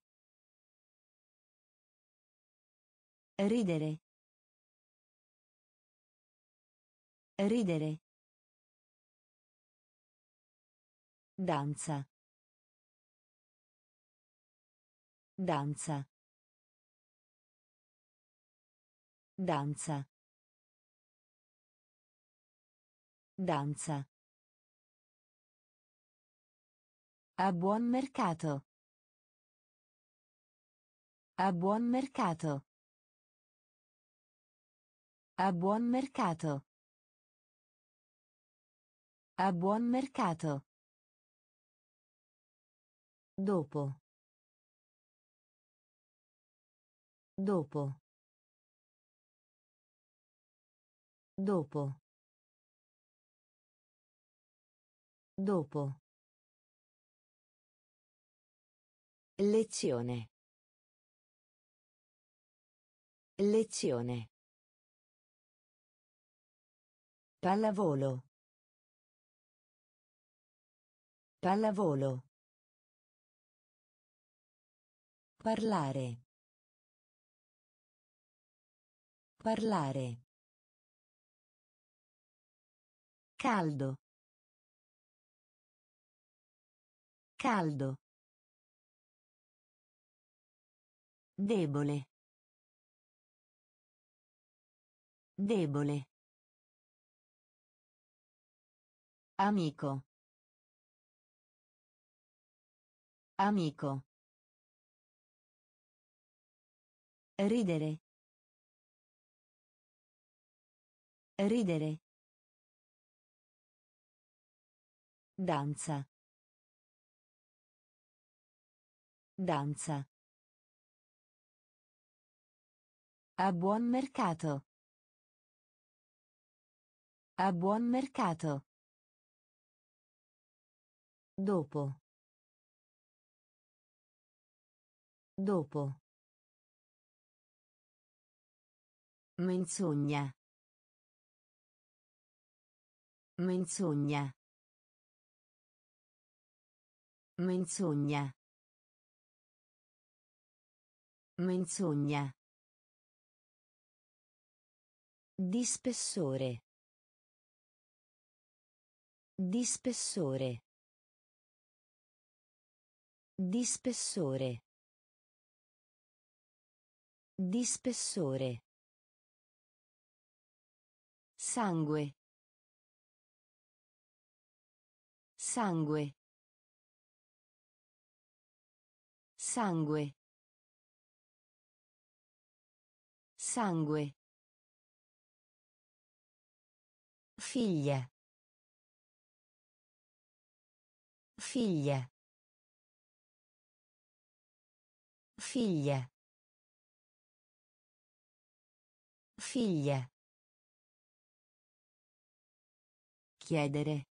Ridere. Ridere. Danza. Danza. Danza. Danza. A buon mercato. A buon mercato. A buon mercato. A buon mercato. Dopo. Dopo. Dopo. Dopo. Lezione. Lezione. Pallavolo. Pallavolo. Parlare. Parlare. Caldo. Caldo. Debole. Debole. Amico. Amico. Ridere. Ridere. Danza. Danza. A buon mercato. A buon mercato. Dopo. Dopo. Menzogna. Menzogna. Menzogna. Menzogna. Di spessore. Di spessore. Di spessore. Di spessore. Sangue. Sangue. Sangue. Sangue. Figlia. Figlia. Figlia. Figlia. Chiedere.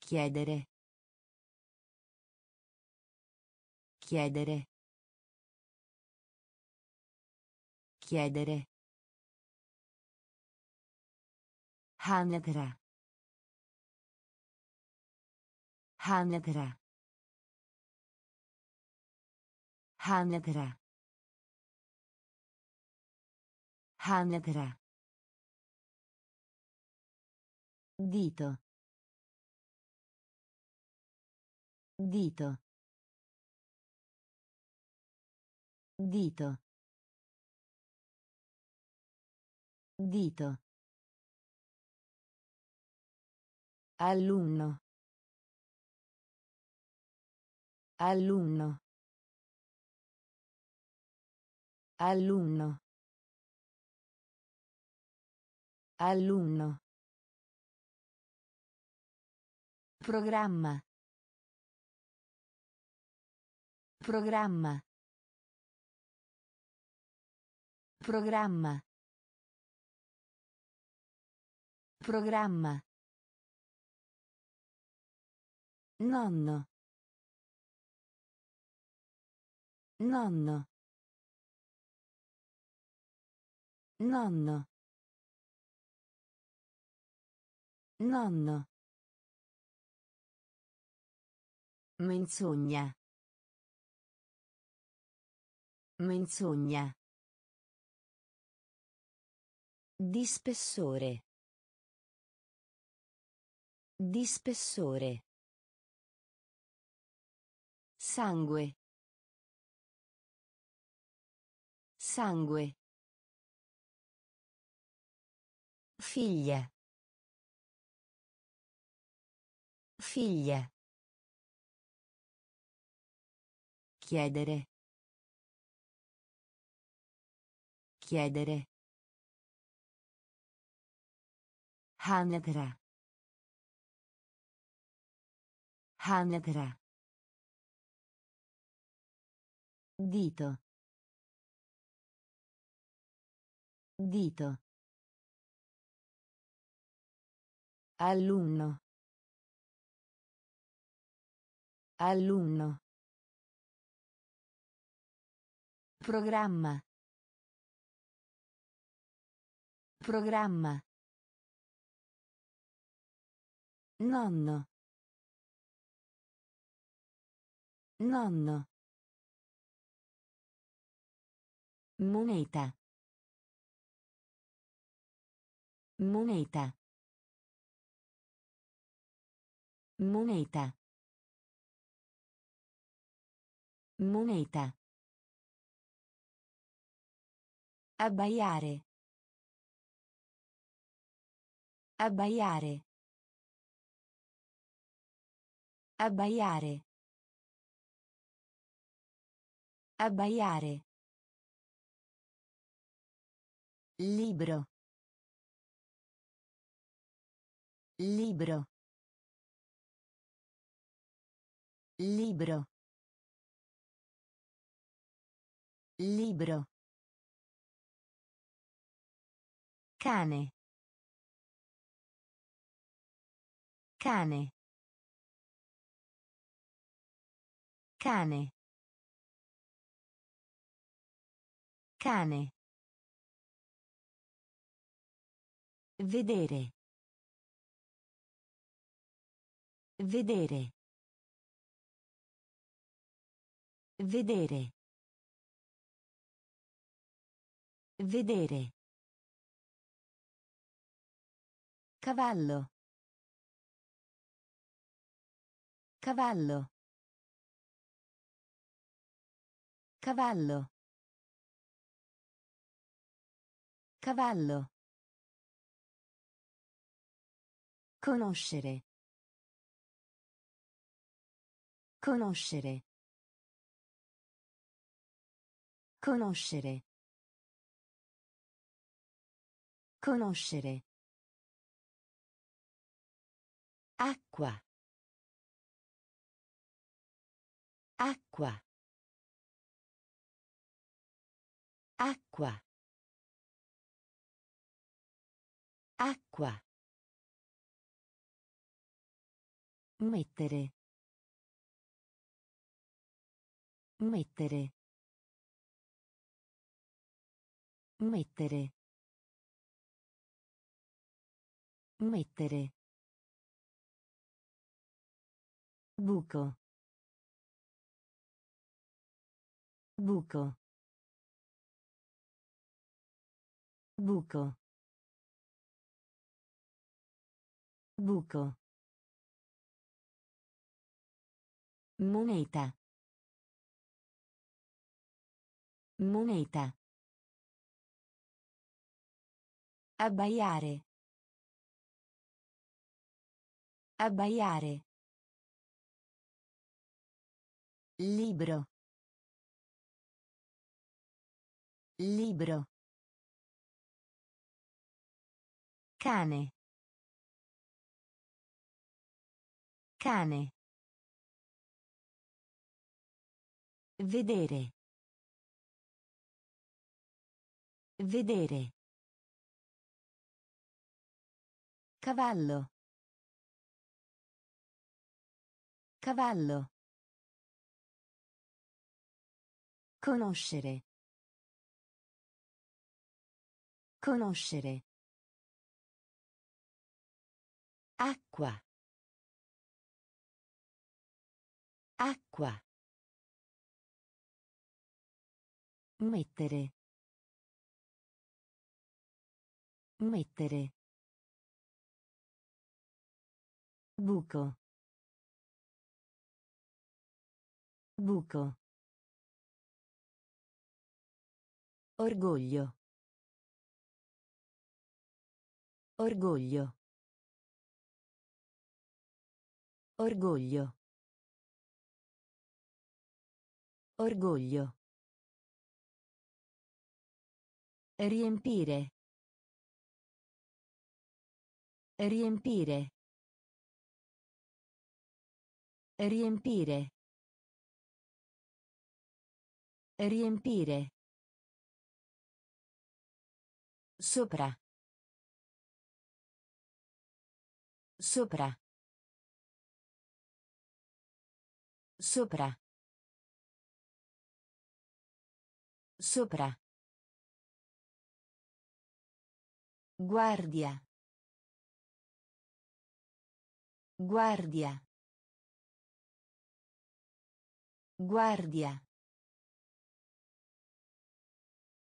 Chiedere. Chiedere. Chiedere. Hanedra. Hanedra. Hanedra. Hanedra. Dito. Dito. Dito. Dito. Alunno. Alunno. Alunno. Alunno. Programma. Programma. Programma. Programma. Nonno. Nonno. Nonno. Nonno. Menzogna. Menzogna. Di spessore. Di spessore. Sangue. Sangue. Figlia. Figlia. Chiedere. Chiedere. Hanedra. Hanedra. Dito. Dito. Alunno. Alunno. Programma. Programma. Nonno. Nonno. Moneta. Moneta. Moneta. Moneta. Abbaiare. Abbaiare. Abbaiare. Abbaiare. Libro. Libro. Libro. Libro. Cane. Cane. Cane. Cane. Vedere. Vedere. Vedere. Vedere. Cavallo. Cavallo. Cavallo. Cavallo. Conoscere. Conoscere. Conoscere. Conoscere. Acqua. Acqua. Acqua. Acqua. Mettere. Mettere. Mettere. Mettere. Buco. Buco. Buco. Buco. Moneta. Moneta. Abbaiare. Abbaiare. Libro. Libro. Cane. Cane. Vedere. Vedere. Cavallo. Cavallo. Conoscere. Conoscere. Acqua. Acqua. Mettere. Mettere. Buco. Buco. Orgoglio. Orgoglio. Orgoglio. Orgoglio. Riempire. Riempire. Riempire. Riempire. Sopra. Sopra. Sopra. Sopra. Guardia. Guardia. Guardia.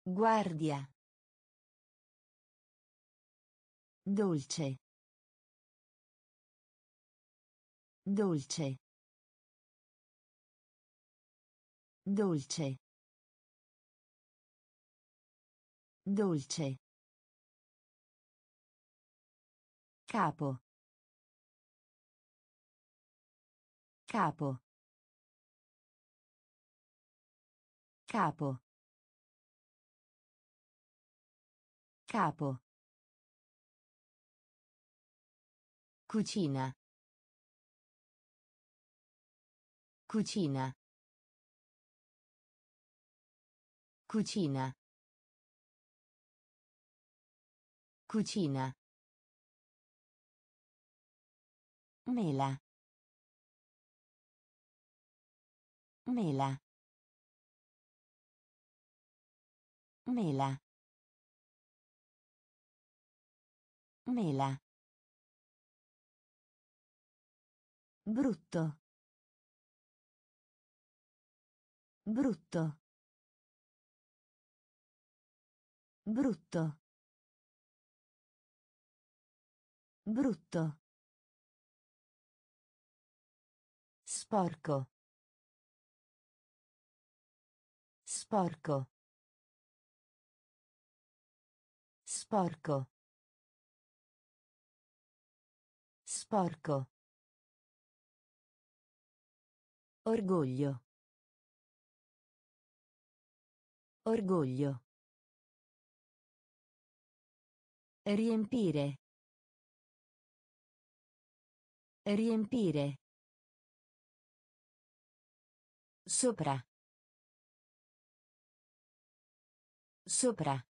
Guardia. Dolce. Dolce. Dolce. Dolce. Capo. Capo. Capo. Capo. Cucina. Cucina. Cucina. Cucina. Mela. Mela. Mela. Mela. Brutto. Brutto. Brutto. Brutto. Sporco. Sporco. Sporco. Sporco. Orgoglio. Orgoglio. Riempire. Riempire. Sopra. Sopra.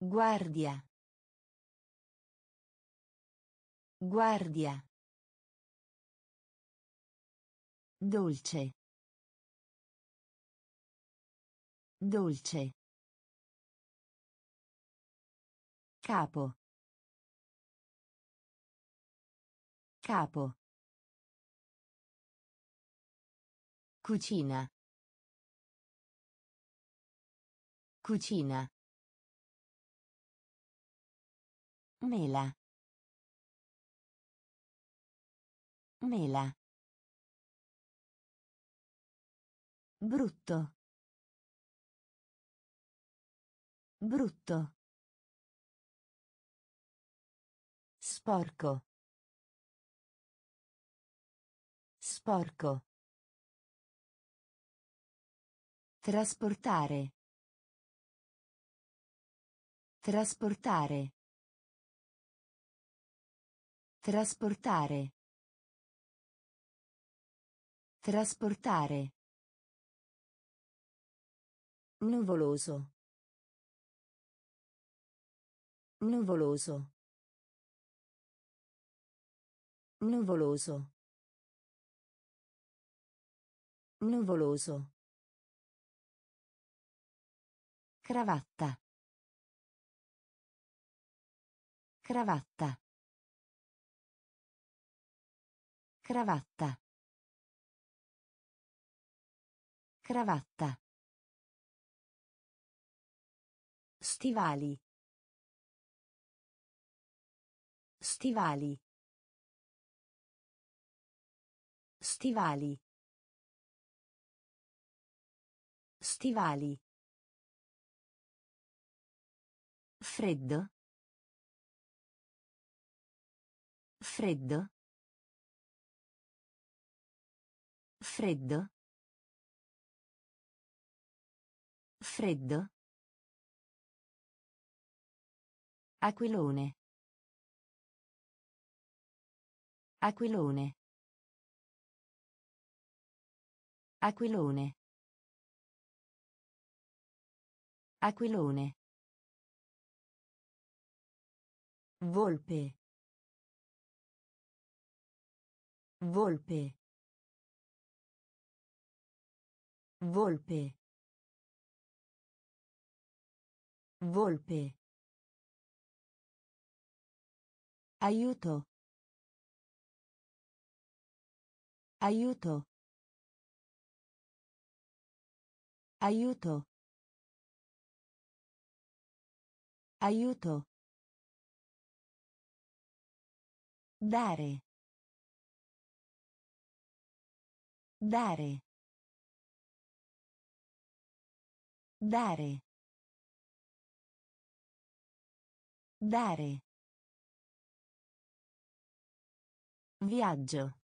Guardia. Guardia. Dolce. Dolce. Capo. Capo. Cucina. Cucina. Mela. Mela. Brutto. Brutto. Sporco. Sporco. Trasportare. Trasportare. Trasportare. Trasportare. Nuvoloso. Nuvoloso. Nuvoloso. Nuvoloso. Cravatta. Cravatta. Cravatta. Cravatta. Stivali. Stivali. Stivali. Stivali. Freddo. Freddo. Freddo. Freddo. Aquilone. Aquilone. Aquilone. Aquilone. Volpe. Volpe. Volpe. Volpe. Aiuto. Aiuto. Aiuto. Aiuto. Dare. Dare. Dare. Dare. Viaggio.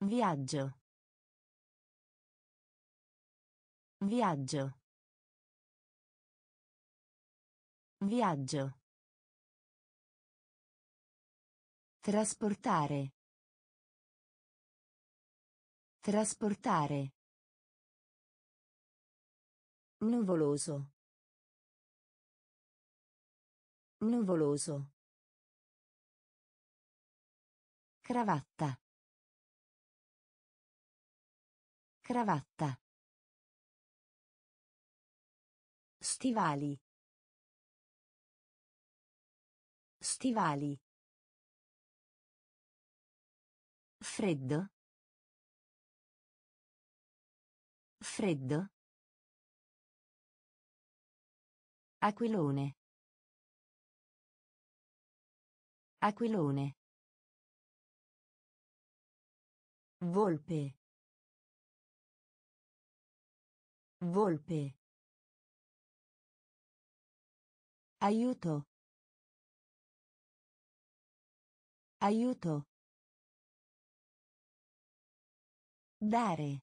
Viaggio. Viaggio. Viaggio. Trasportare. Trasportare. Nuvoloso. Nuvoloso. Cravatta. Cravatta. Stivali. Stivali. Freddo. Freddo. Aquilone. Aquilone. Volpe. Volpe. Aiuto. Aiuto. Dare.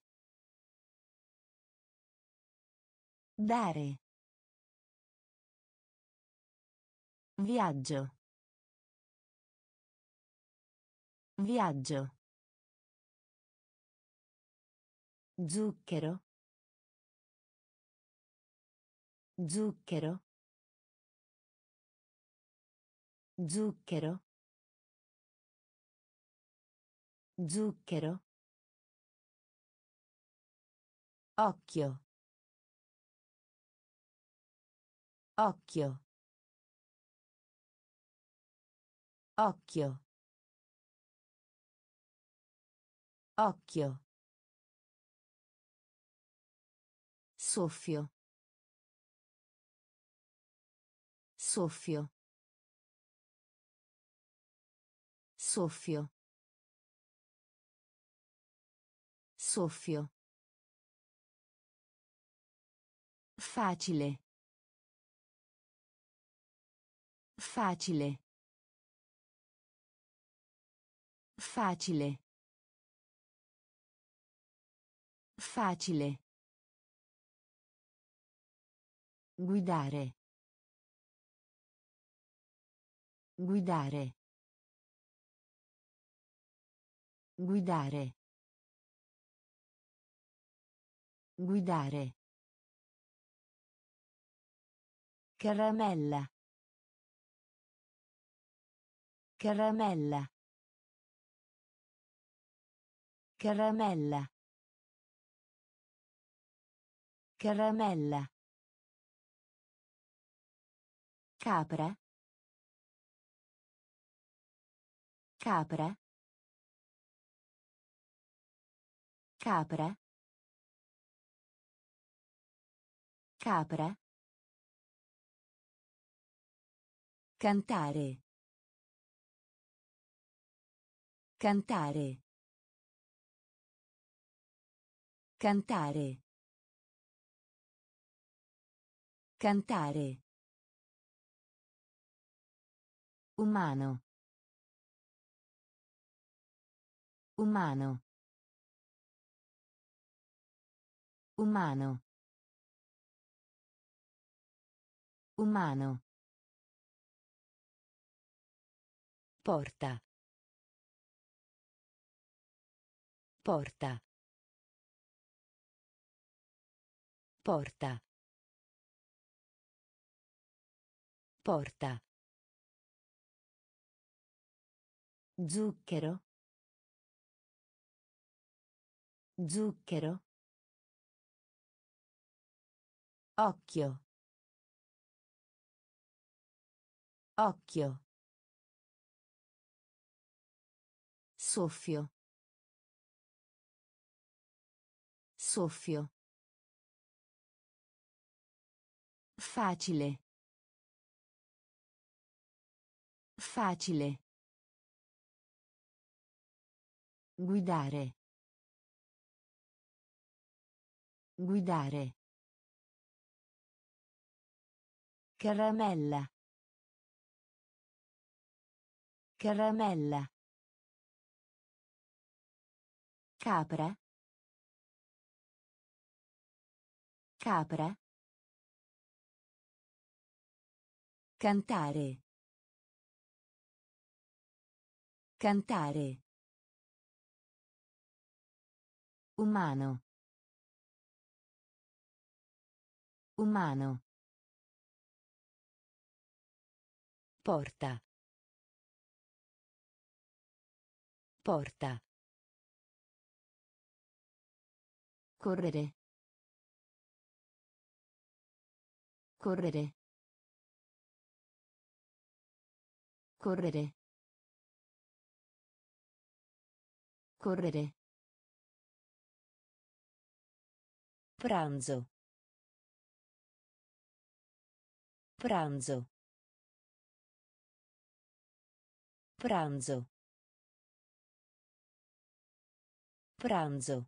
Dare. Viaggio. Viaggio. Zucchero. Zucchero. Zucchero. Zucchero. Occhio. Occhio. Occhio. Occhio. Soffio. Soffio. Soffio. Soffio. Facile. Facile. Facile. Facile. Guidare. Guidare. Guidare. Guidare. Caramella. Caramella. Caramella. Caramella. Capra. Capra. Capra. Capra. Cantare. Cantare. Cantare. Cantare. Umano. Umano. Umano. Umano. Porta. Porta. Porta. Porta. Zucchero. Zucchero. Occhio. Occhio. Soffio. Soffio. Facile. Facile. Guidare. Guidare. Caramella. Caramella. Capra. Capra. Cantare. Cantare. Umano. Umano. Porta. Porta. Correre. Correre. Correre. Correre. Pranzo. Pranzo. Pranzo. Pranzo.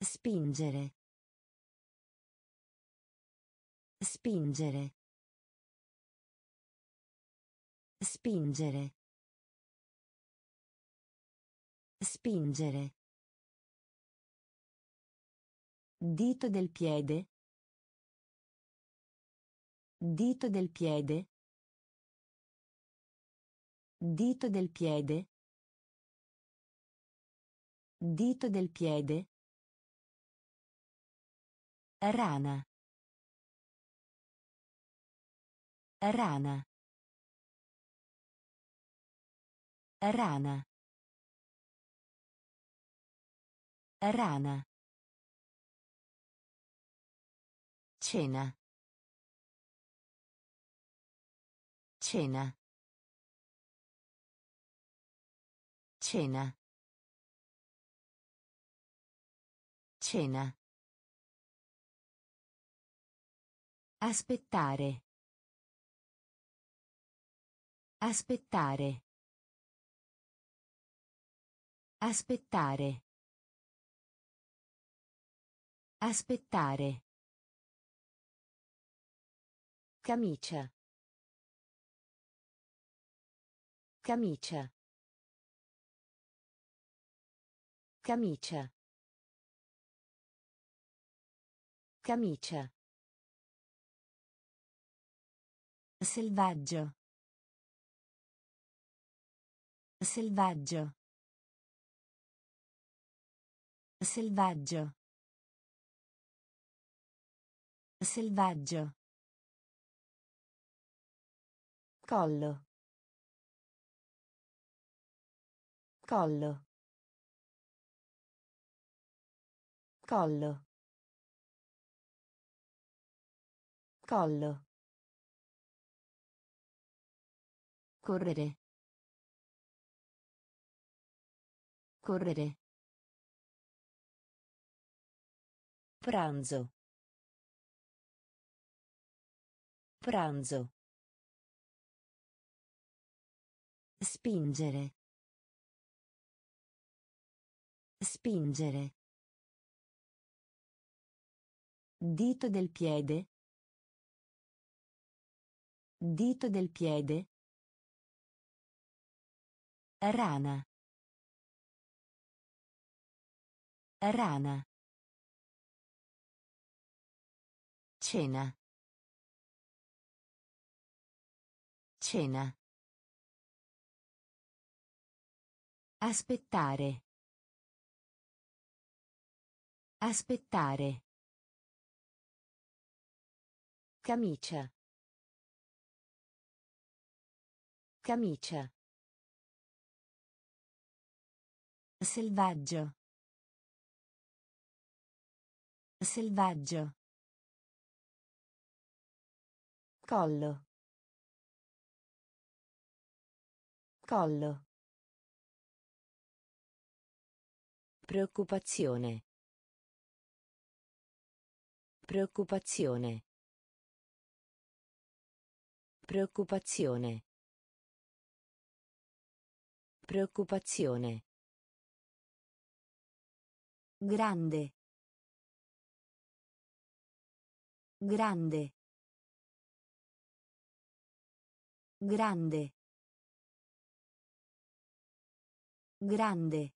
Spingere. Spingere. Spingere. Spingere. Dito del piede. Dito del piede. Dito del piede. Dito del piede. Rana. Rana. Rana. Rana. Cena. Cena. Cena. Cena. Aspettare. Aspettare. Aspettare. Aspettare. Camicia. Camicia. Camicia. Camicia. Selvaggio. Selvaggio. Selvaggio. Selvaggio. Collo. Collo. Collo. Collo. Correre. Correre. Pranzo. Pranzo. Spingere. Spingere. Dito del piede. Dito del piede. Rana. Rana. Cena. Cena. Aspettare. Aspettare. Camicia. Camicia. Selvaggio. Selvaggio. Collo. Collo. Preoccupazione. Preoccupazione. Preoccupazione. Preoccupazione. Grande. Grande. Grande. Grande.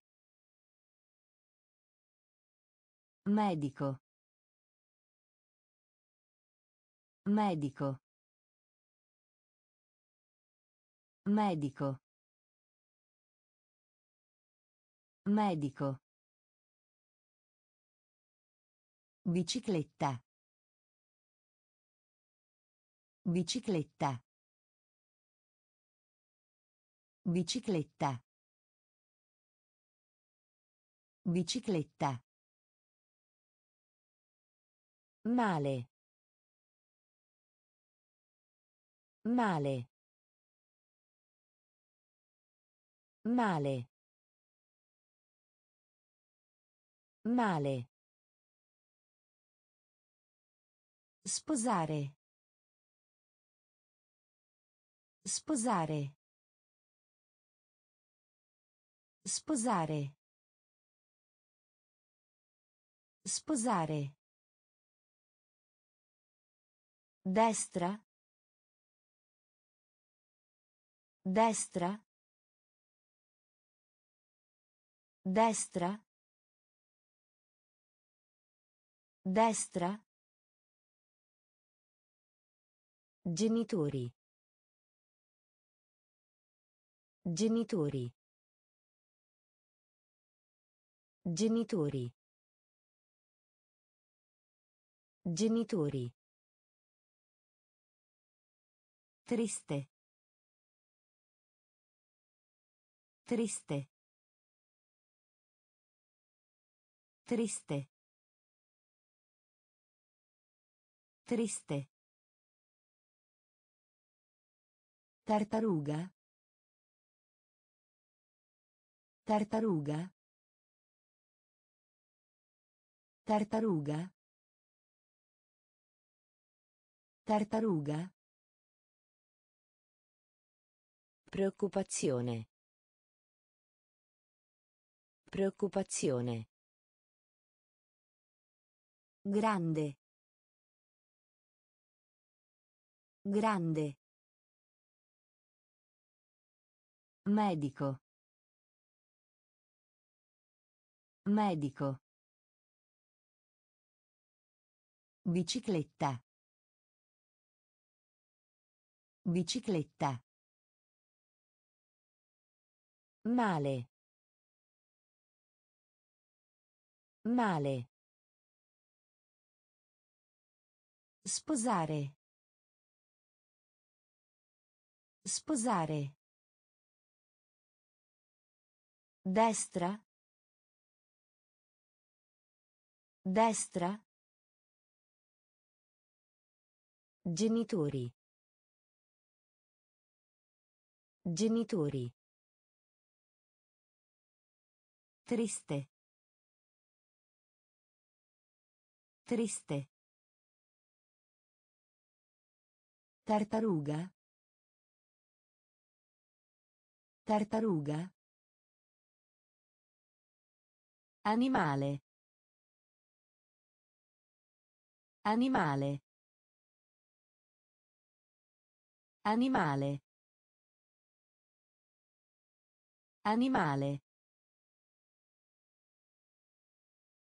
Medico. Medico. Medico. Medico. Bicicletta. Bicicletta. Bicicletta. Bicicletta. Male. Male. Male. Male. Sposare. Sposare. Sposare. Sposare. Destra. Destra. Destra. Destra. Genitori. Genitori. Genitori. Genitori. Triste. Triste. Triste. Triste. Tartaruga. Tartaruga. Tartaruga. Tartaruga. Preoccupazione. Preoccupazione. Grande. Grande. Medico. Medico. Bicicletta. Bicicletta. Male. Male. Sposare. Sposare. Destra. Destra. Genitori. Genitori. Triste. Triste. Tartaruga. Tartaruga. Animale. Animale. Animale. Animale.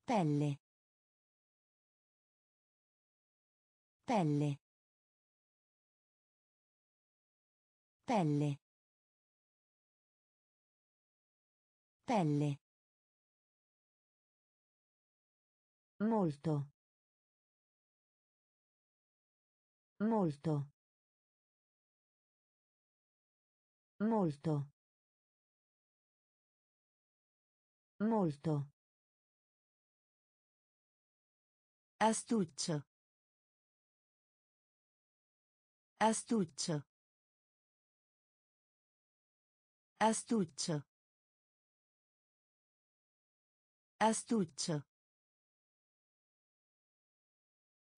Pelle. Pelle. Pelle. Pelle. Molto. Molto. Molto. Molto. Astuccio. Astuccio. Astuccio. Astuccio.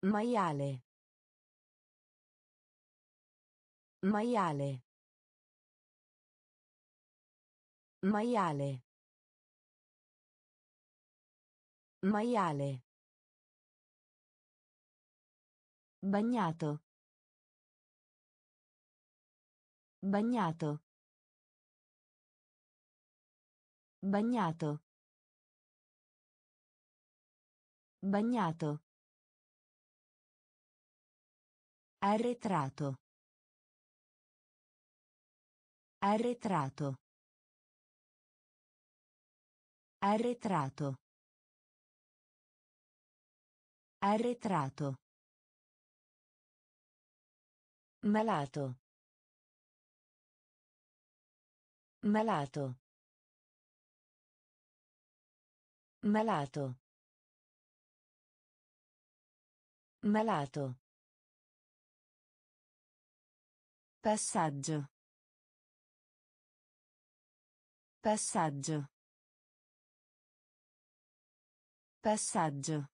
Maiale. Maiale. Maiale. Maiale. Bagnato. Bagnato. Bagnato. Bagnato. Arretrato. Arretrato. Arretrato. Arretrato. Malato. Malato. Malato. Malato. Passaggio. Passaggio. Passaggio.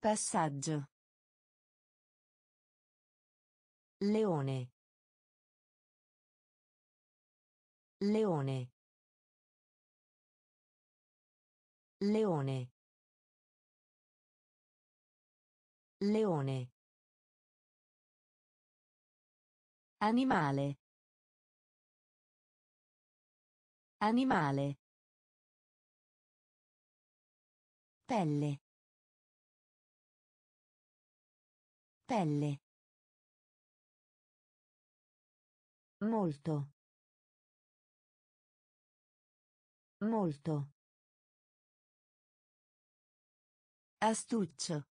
Passaggio. Leone. Leone. Leone. Leone. Animale. Animale. Pelle. Pelle. Molto. Molto. Astuccio.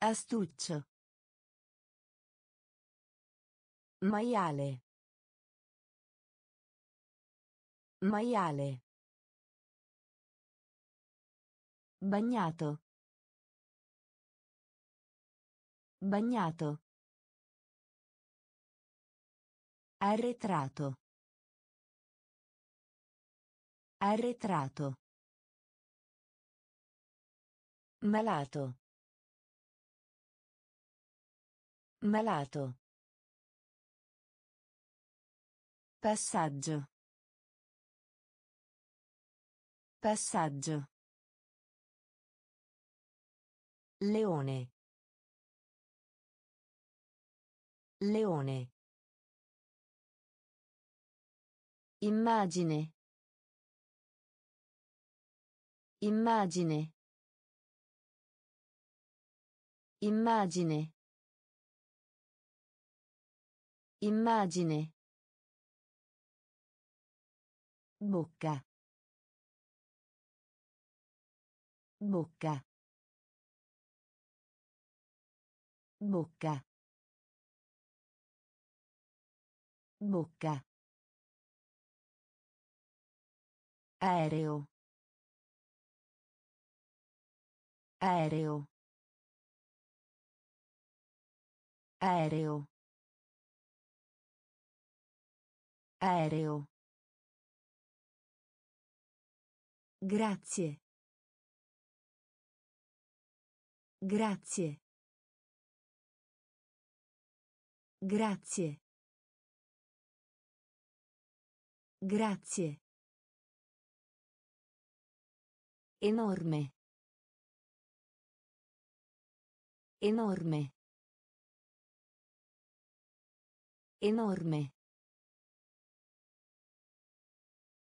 Astuccio. Maiale. Maiale. Bagnato. Bagnato. Arretrato. Arretrato. Malato. Malato. Passaggio. Passaggio. Leone. Leone. Immagine. Immagine. Immagine. Immagine. Bocca. Bocca. Bocca. Bocca. Aereo. Aereo. Aereo. Aereo. Grazie. Grazie. Grazie. Grazie. Enorme. Enorme. Enorme.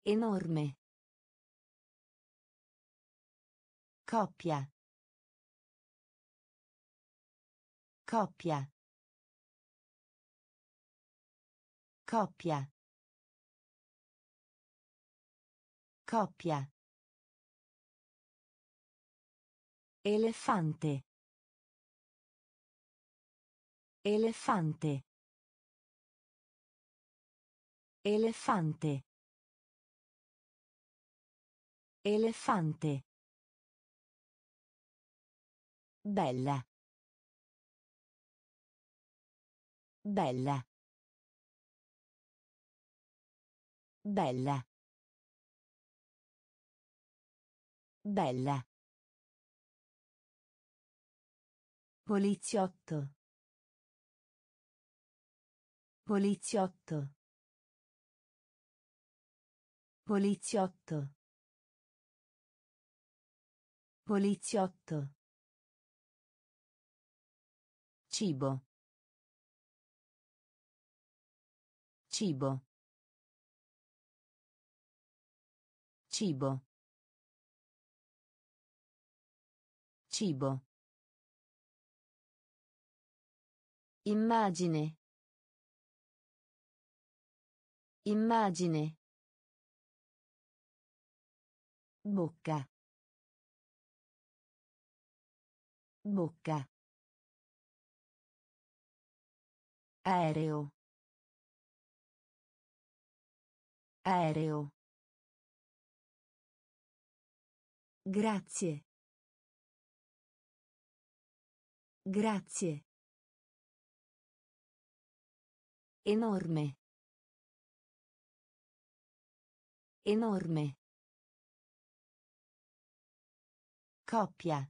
Enorme. Coppia. Coppia. Coppia. Coppia. Elefante. Elefante. Elefante. Elefante. Bella. Bella. Bella. Bella. Poliziotto. Poliziotto. Poliziotto. Poliziotto. Cibo. Cibo. Cibo. Cibo. Immagine. Immagine. Bocca. Bocca. Aereo. Aereo. Grazie. Grazie. Enorme. Enorme. Coppia.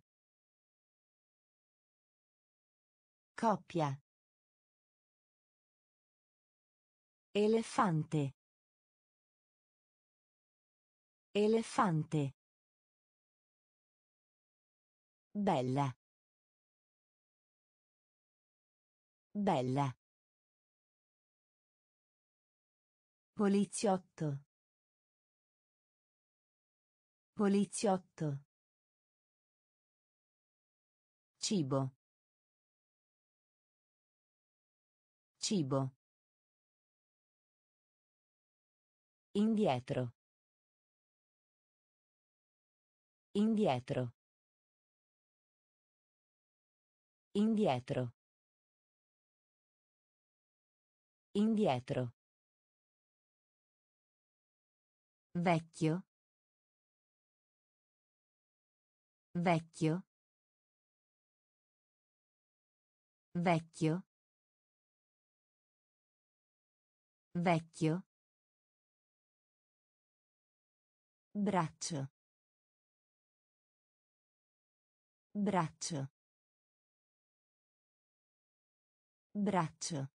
Coppia. Elefante. Elefante. Bella. Bella. Poliziotto. Poliziotto. Cibo. Cibo. Indietro. Indietro. Indietro. Indietro. Vecchio. Vecchio. Vecchio. Vecchio. Braccio. Braccio. Braccio.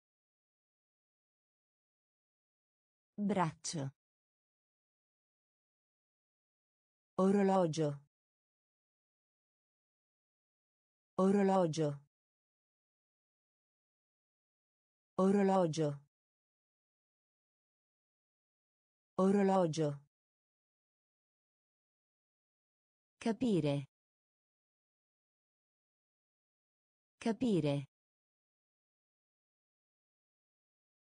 Braccio. Orologio. Orologio. Orologio. Orologio. Capire. Capire.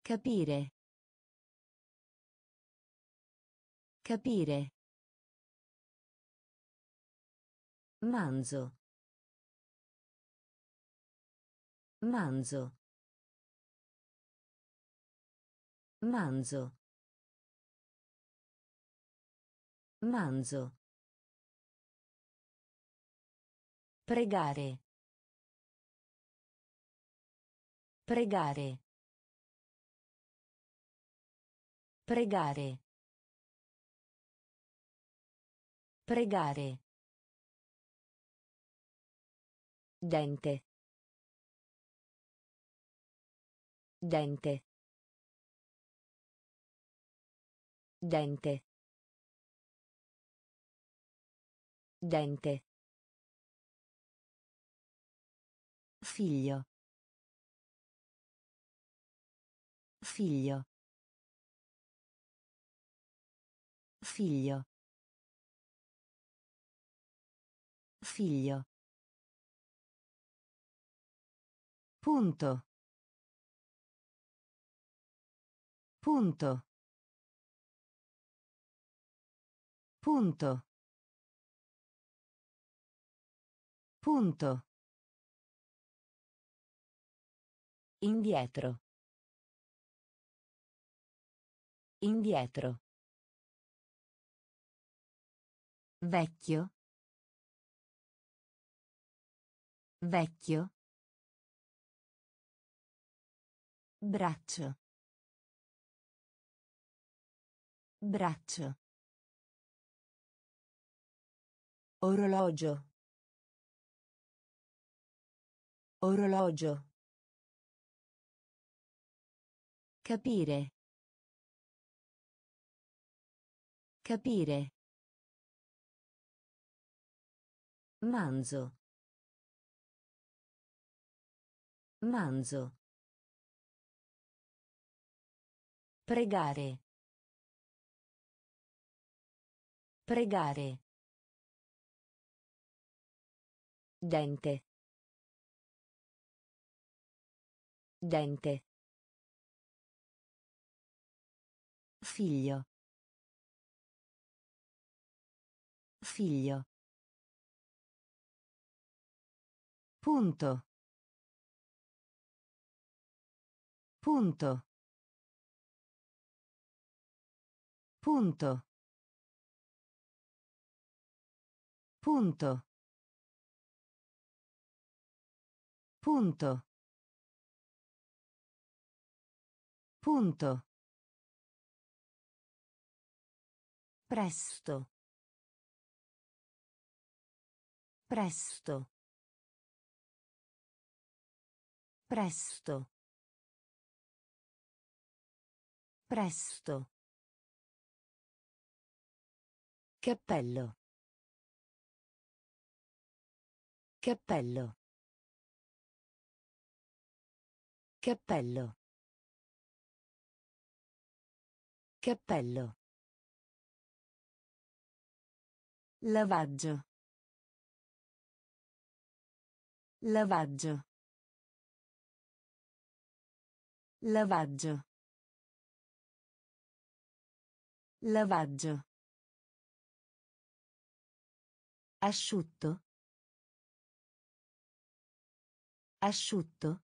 Capire. Capire. Manzo. Manzo. Manzo. Manzo. Pregare. Pregare. Pregare. Pregare. Dente. Dente. Dente. Dente. Figlio. Figlio. Figlio. Figlio. Punto. Punto. Punto. Punto. Indietro. Indietro. Vecchio. Vecchio. Braccio. Braccio. Orologio. Orologio. Capire. Capire. Manzo. Manzo. Pregare. Pregare. Dente. Dente. Figlio. Figlio. Punto. Punto. Punto. Punto. Punto. Punto. Presto. Presto. Presto. Presto. Cappello. Cappello. Cappello. Cappello. Lavaggio. Lavaggio. Lavaggio. Lavaggio. Asciutto. Asciutto.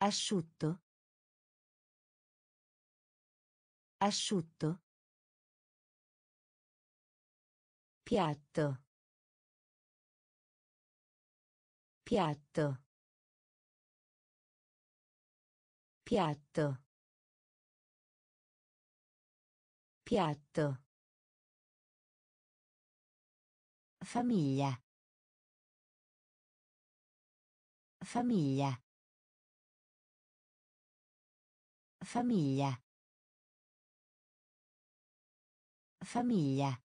Asciutto. Asciutto. Piatto. Piatto. Piatto. Piatto. Famiglia. Famiglia. Famiglia. Famiglia.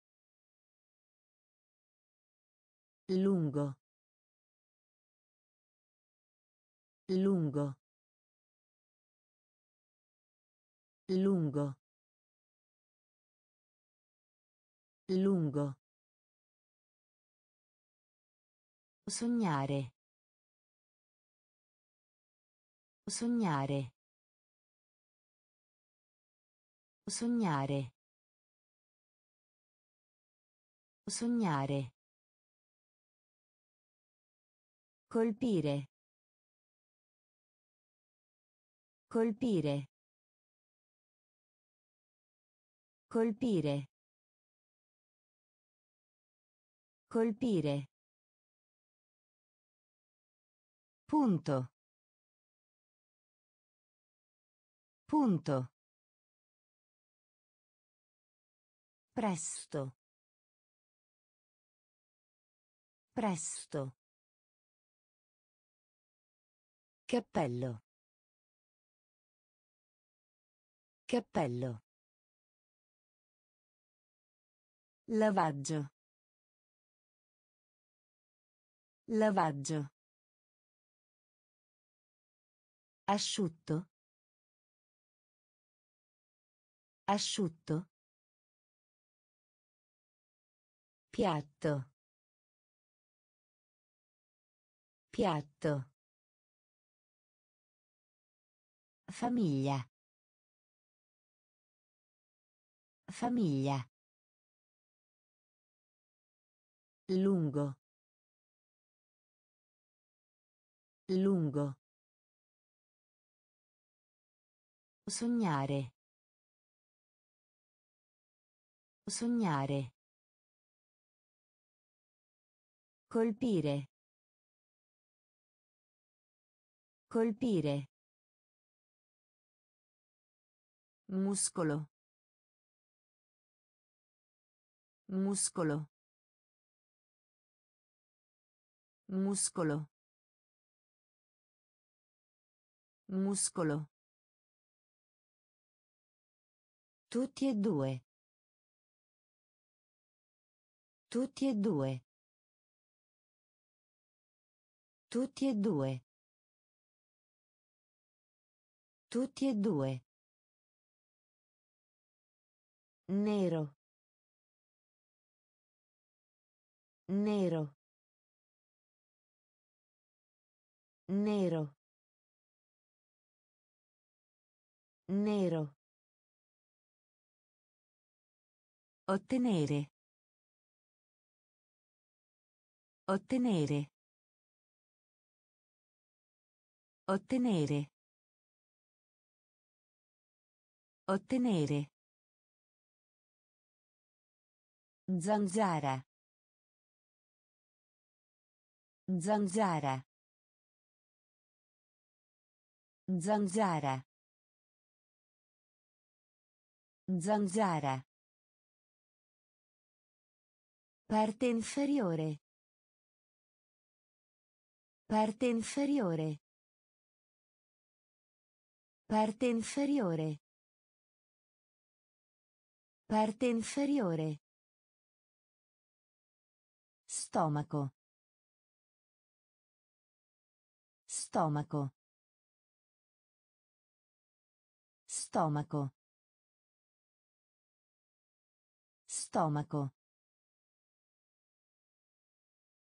Lungo. Lungo. Lungo. Lungo. Sognare. Sognare. Sognare. Sognare. Colpire. Colpire. Colpire. Colpire. Punto. Punto. Presto. Presto. Cappello. Cappello. Lavaggio. Lavaggio. Asciutto. Asciutto. Piatto. Piatto. Famiglia. Famiglia. Lungo. Lungo. Sognare. Sognare. Colpire. Colpire. Muscolo. Muscolo. Muscolo. Muscolo. Tutti e due. Tutti e due. Tutti e due. Tutti e due. Nero. Nero. Nero. Nero. Ottenere. Ottenere. Ottenere. Ottenere. Zanzara. Zanzara. Zanzara. Zanzara. Parte inferiore. Parte inferiore. Parte inferiore. Parte inferiore. Stomaco. Stomaco. Stomaco. Stomaco.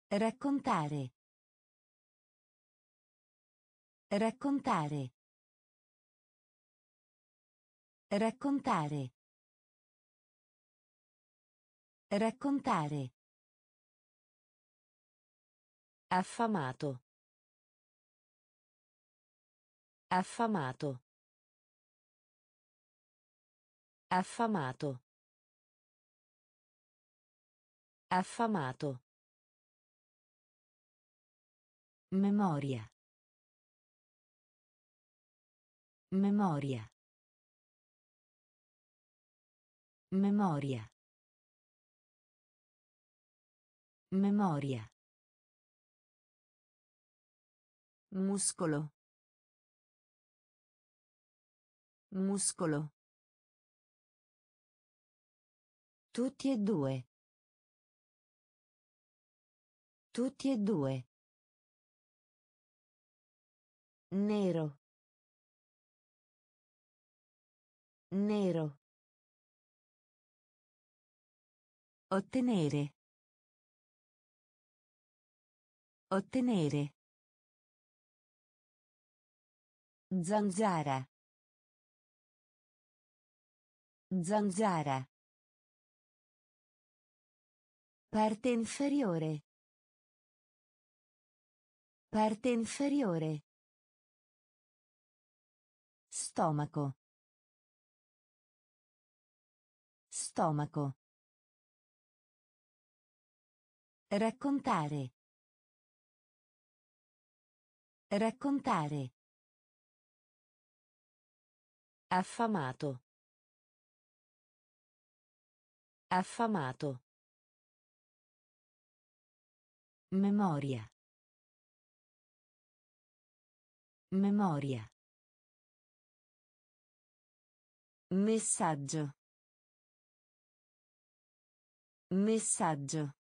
Raccontare. Raccontare. Raccontare. Raccontare. Affamato. Affamato. Affamato. Affamato. Memoria. Memoria. Memoria. Memoria. Muscolo. Muscolo. Tutti e due. Tutti e due. Nero. Nero. Ottenere. Ottenere. Zanzara. Zanzara. Parte inferiore. Parte inferiore. Stomaco. Stomaco. Raccontare. Raccontare. Affamato. Affamato. Memoria. Memoria. Messaggio. Messaggio.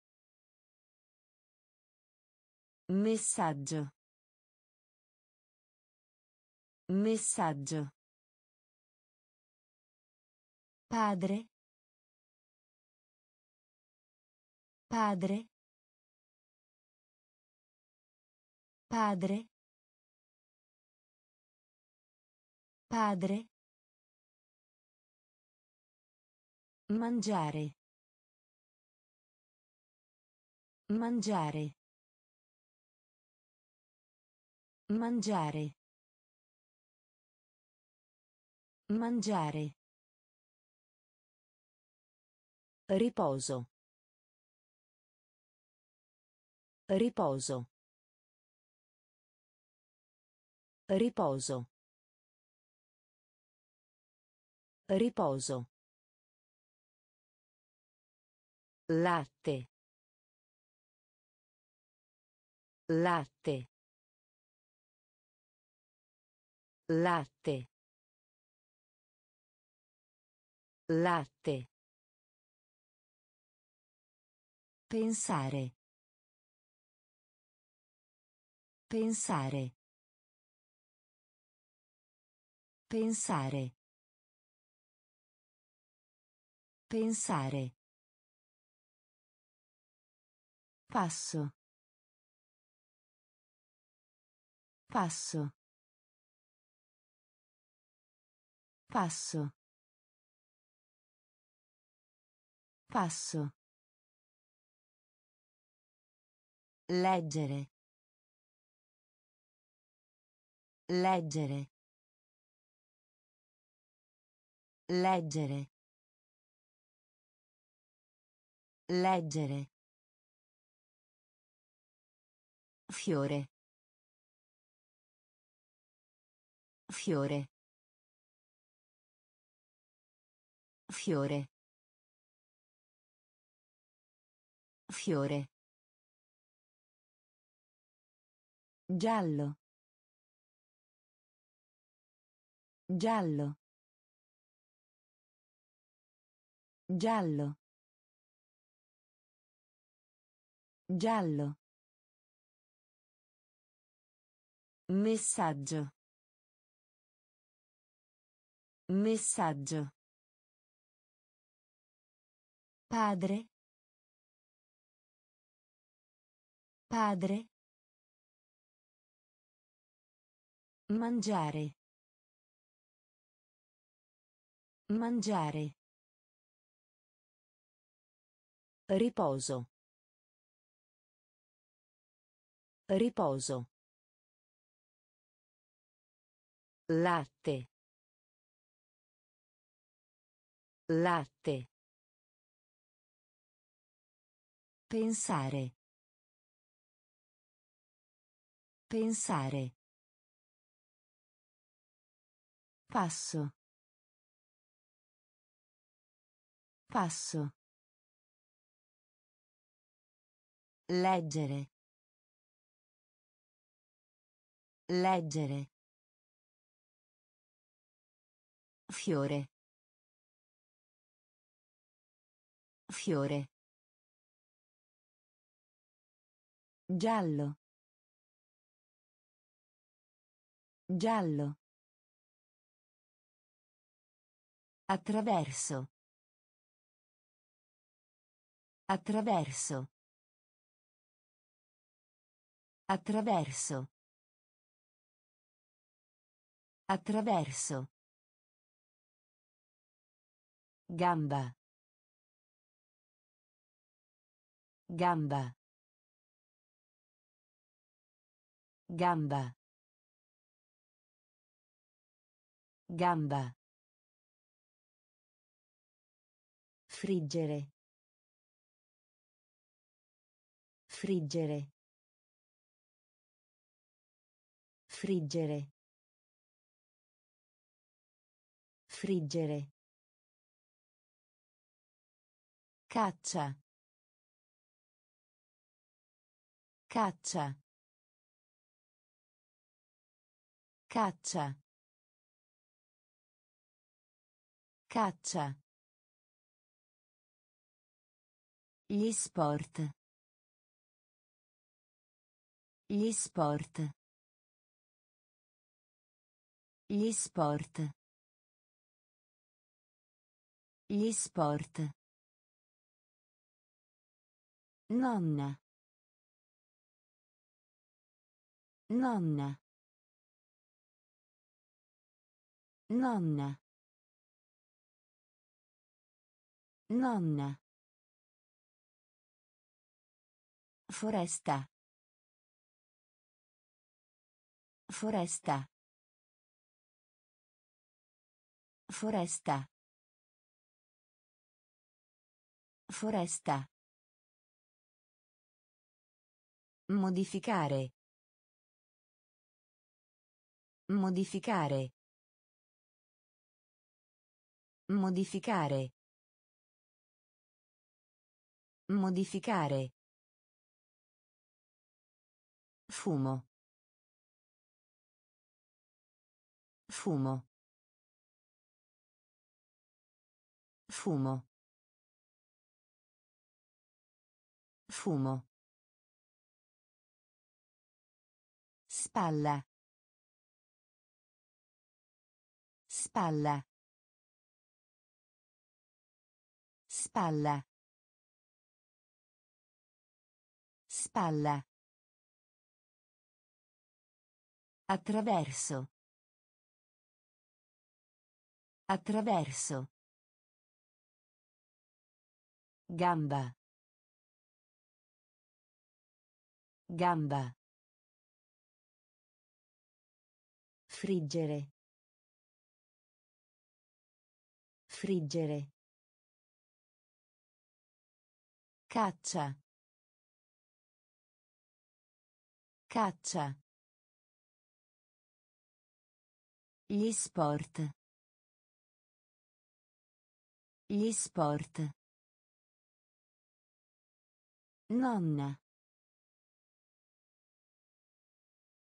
Messaggio. Messaggio. Padre. Padre. Padre. Padre. Mangiare. Mangiare. Mangiare. Mangiare. Riposo. Riposo. Riposo. Riposo. Latte. Latte. Latte. Latte. Pensare. Pensare. Pensare. Pensare. Passo. Passo. Passo. Passo. Leggere. Leggere. Leggere. Leggere. Fiore. Fiore. Fiore. Fiore. Giallo. Giallo. Giallo. Giallo. Messaggio. Messaggio. Padre. Padre. Mangiare. Mangiare. Riposo. Riposo. Latte. Latte. Pensare. Pensare. Passo. Passo. Leggere. Leggere. Fiore. Fiore. Giallo. Giallo. Attraverso. Attraverso. Attraverso. Attraverso. Gamba. Gamba. Gamba. Gamba. Friggere. Friggere. Friggere. Friggere. Caccia. Caccia. Caccia. Caccia. Gli sport. Gli sport. Gli sport. Gli sport. Nonna. Nonna. Nonna. Nonna. Foresta. Foresta. Foresta. Foresta. Modificare. Modificare. Modificare. Modificare. Fumo. Fumo. Fumo. Fumo. Spalla. Spalla. Spalla. Spalla. Attraverso. Attraverso. Gamba. Gamba. Friggere. Friggere. Caccia. Caccia. Gli sport. Gli sport. Nonna.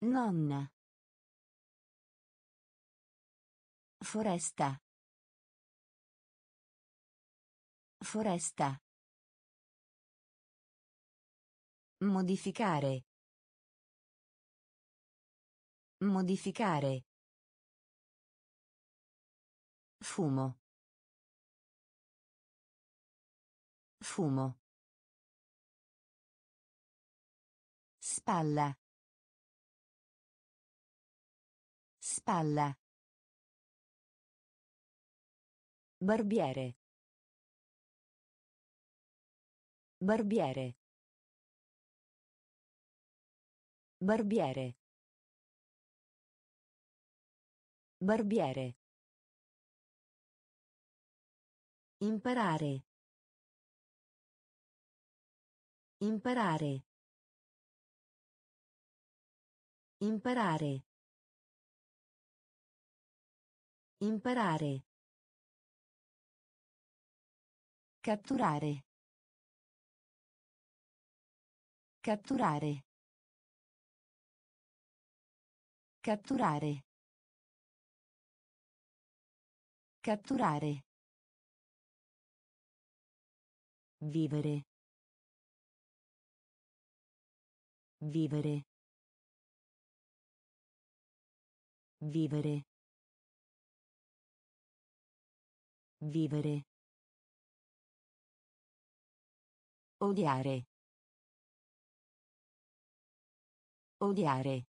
Nonna. Foresta. Foresta. Modificare. Modificare. Fumo. Fumo. Spalla. Spalla. Barbiere. Barbiere. Barbiere. Barbiere. Imparare. Imparare. Imparare. Imparare. Catturare. Catturare. Catturare. Catturare. Vivere. Vivere. Vivere. Vivere. Odiare. Odiare.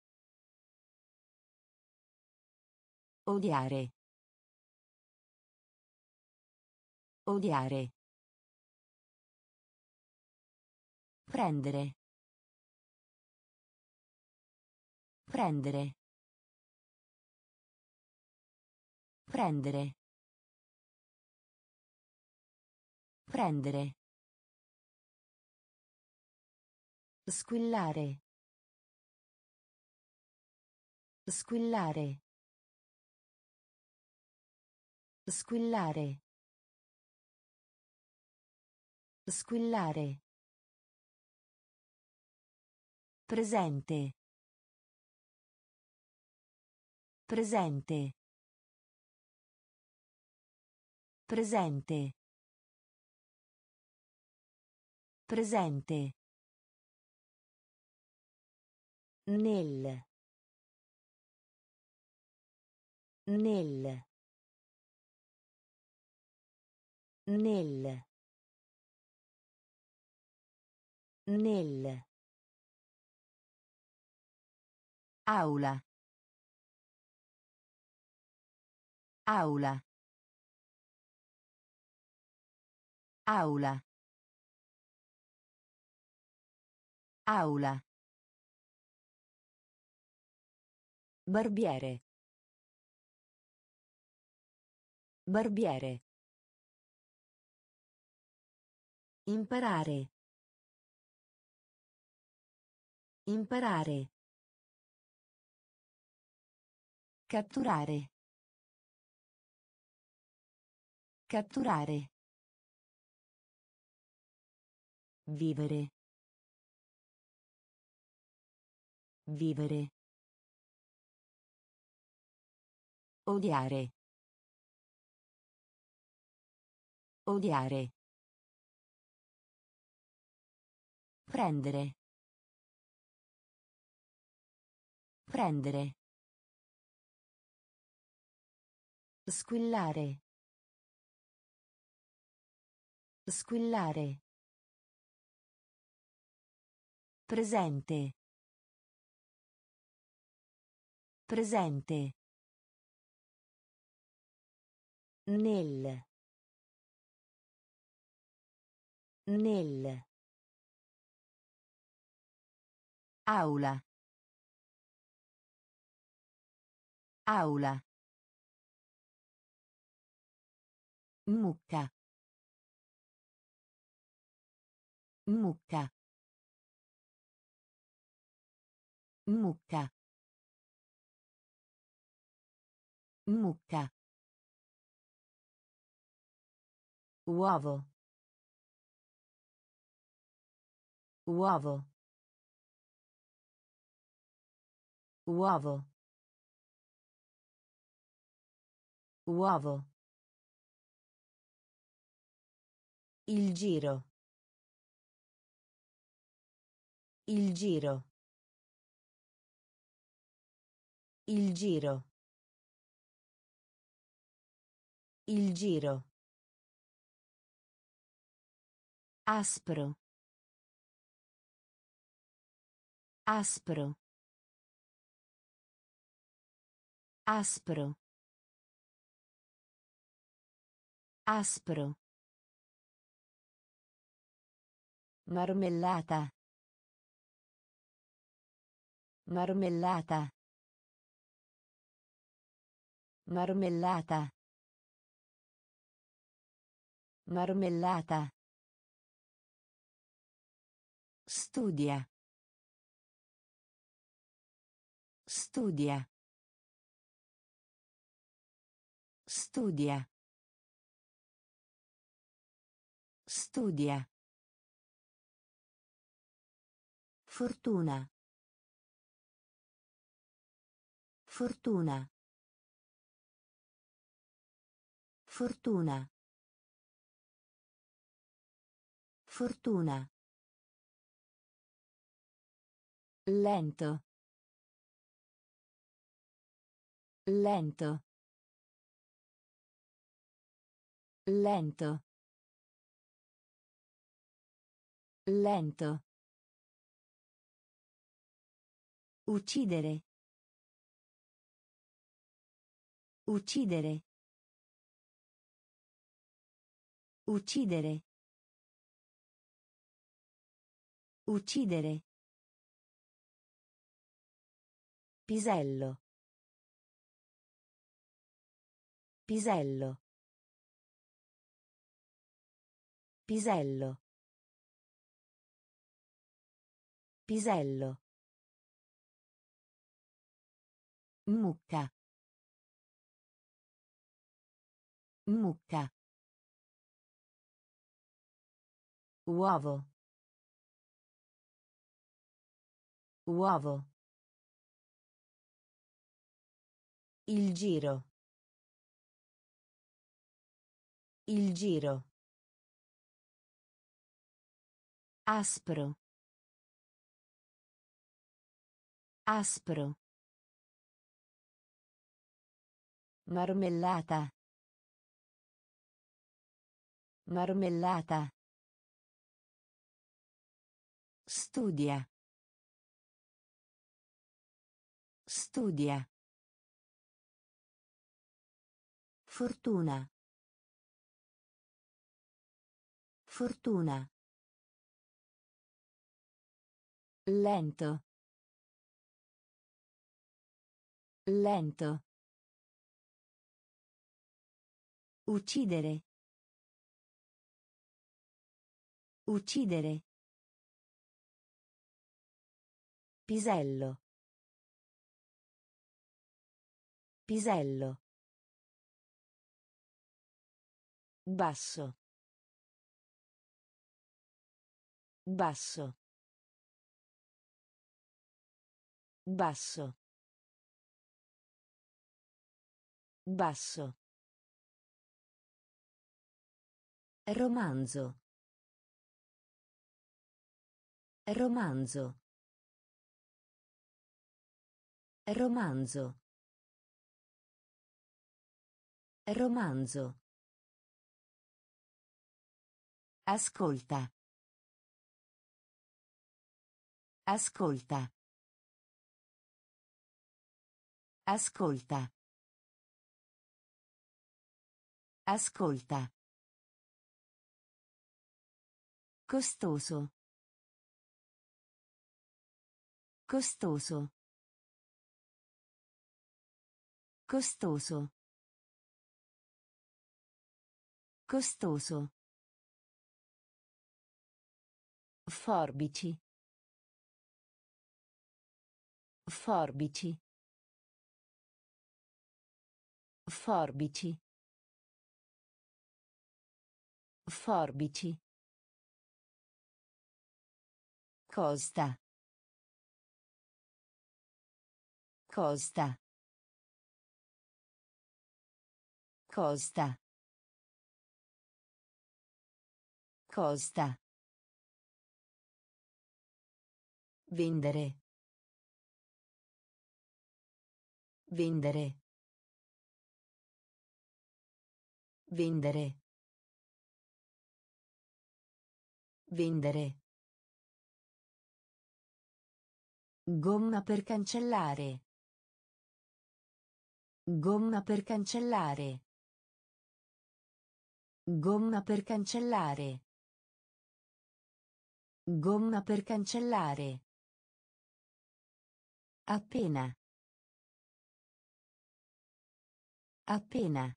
Odiare. Odiare. Prendere. Prendere. Prendere. Prendere. Squillare. Squillare. Squillare. Squillare. Presente. Presente. Presente. Presente. Nel. Nel. Nel. Nel. Aula. Aula. Aula. Aula. Barbiere. Barbiere. Imparare. Imparare. Catturare. Catturare. Vivere. Vivere. Odiare. Odiare. Prendere. Prendere. Squillare. Squillare. Presente. Presente. Nel. Nel. Aula. Aula. Mucca. Mucca. Mucca. Mucca. Uovo. Uovo. Uovo. Uovo. Il giro. Il giro. Il giro. Il giro. Aspro. Aspro. Aspro. Aspro. Marmellata. Marmellata. Marmellata. Marmellata. Studia. Studia. Studia. Studia. Fortuna. Fortuna. Fortuna. Fortuna. Lento. Lento. Lento. Lento. Uccidere. Uccidere. Uccidere. Uccidere. Pisello. Pisello. Pisello. Pisello. Mucca. Mucca. Uovo. Uovo. Il giro. Il giro. Aspro. Aspro. Marmellata. Marmellata. Studia. Studia. Fortuna. Fortuna. Lento. Lento. Uccidere. Uccidere. Pisello. Pisello. Basso. Basso. Basso. Basso. Romanzo. Romanzo. Romanzo. Romanzo. Ascolta. Ascolta. Ascolta. Ascolta. Costoso. Costoso. Costoso. Costoso. Forbici. Forbici. Forbici. Forbici. Costa. Costa. Costa. Costa. Vendere. Vendere. Vendere. Vendere. Gomma per cancellare. Gomma per cancellare. Gomma per cancellare. Gomma per cancellare. Appena. Appena.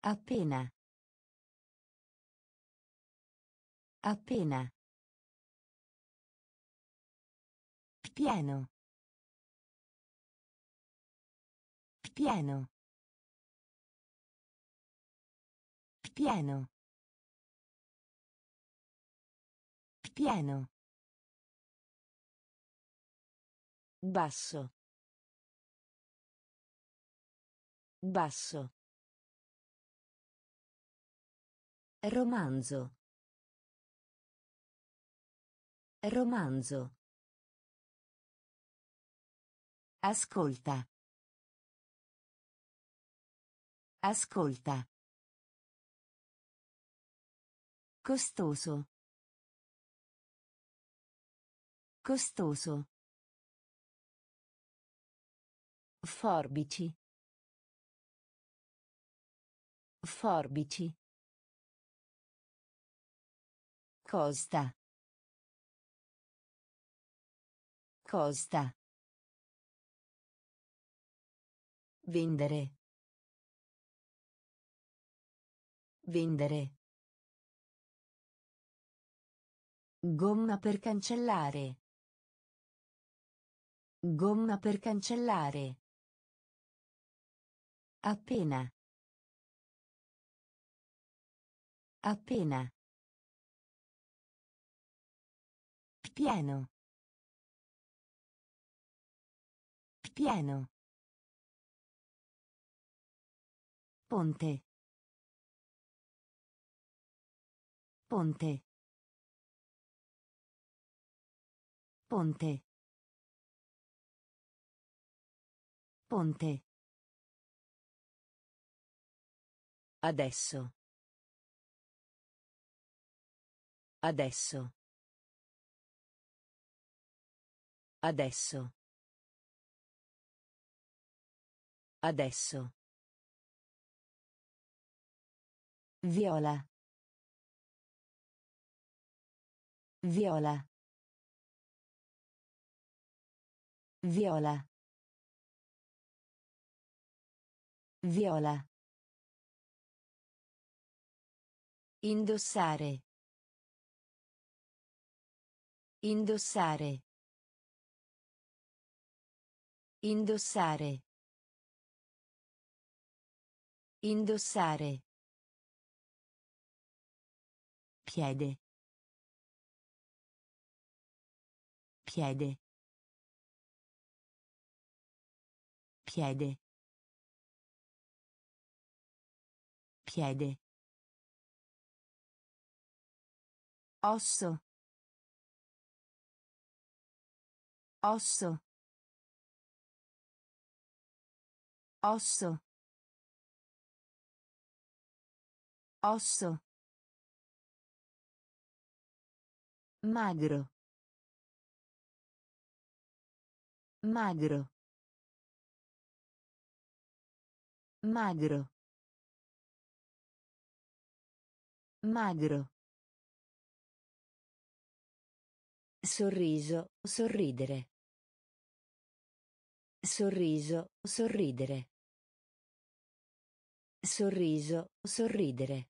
Appena. Appena. Pieno. Pieno. Pieno. Pieno. Basso. Basso. Romanzo. Romanzo. Ascolta. Ascolta. Costoso. Costoso. Forbici. Forbici. Costa. Costa. Vendere. Vendere. Gomma per cancellare. Gomma per cancellare. Appena. Appena. Pieno. Pieno. Ponte. Ponte. Ponte. Ponte. Adesso. Adesso. Adesso. Adesso. Viola. Viola. Viola. Viola. Indossare. Indossare. Indossare. Indossare. Piede. Piede. Piede. Piede. Osso. Osso. Osso. Osso. Magro. Magro. Magro. Magro. Sorriso, sorridere. Sorriso, sorridere. Sorriso, sorridere.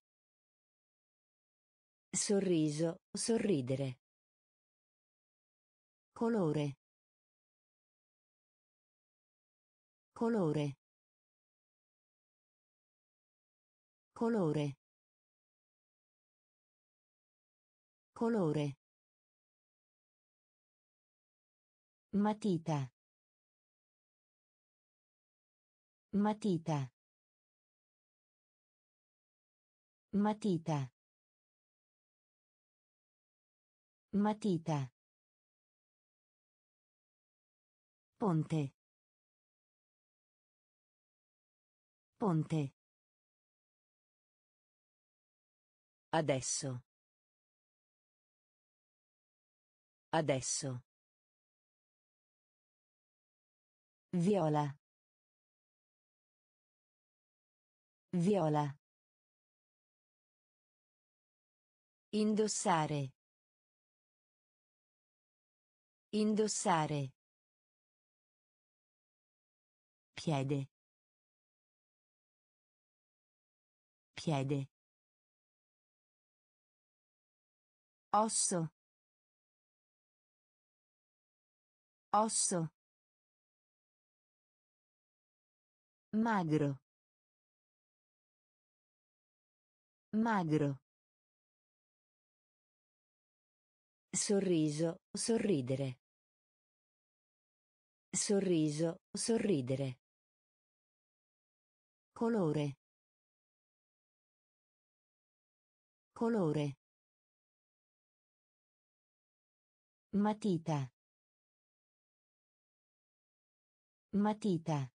Sorriso, sorridere. Colore. Colore. Colore. Colore. Matita. Matita. Matita. Matita. Ponte. Ponte. Adesso. Adesso. Viola. Viola. Indossare. Indossare. Piede. Piede. Osso. Osso. Magro. Magro. Sorriso, sorridere. Sorriso, sorridere. Colore. Colore. Matita. Matita.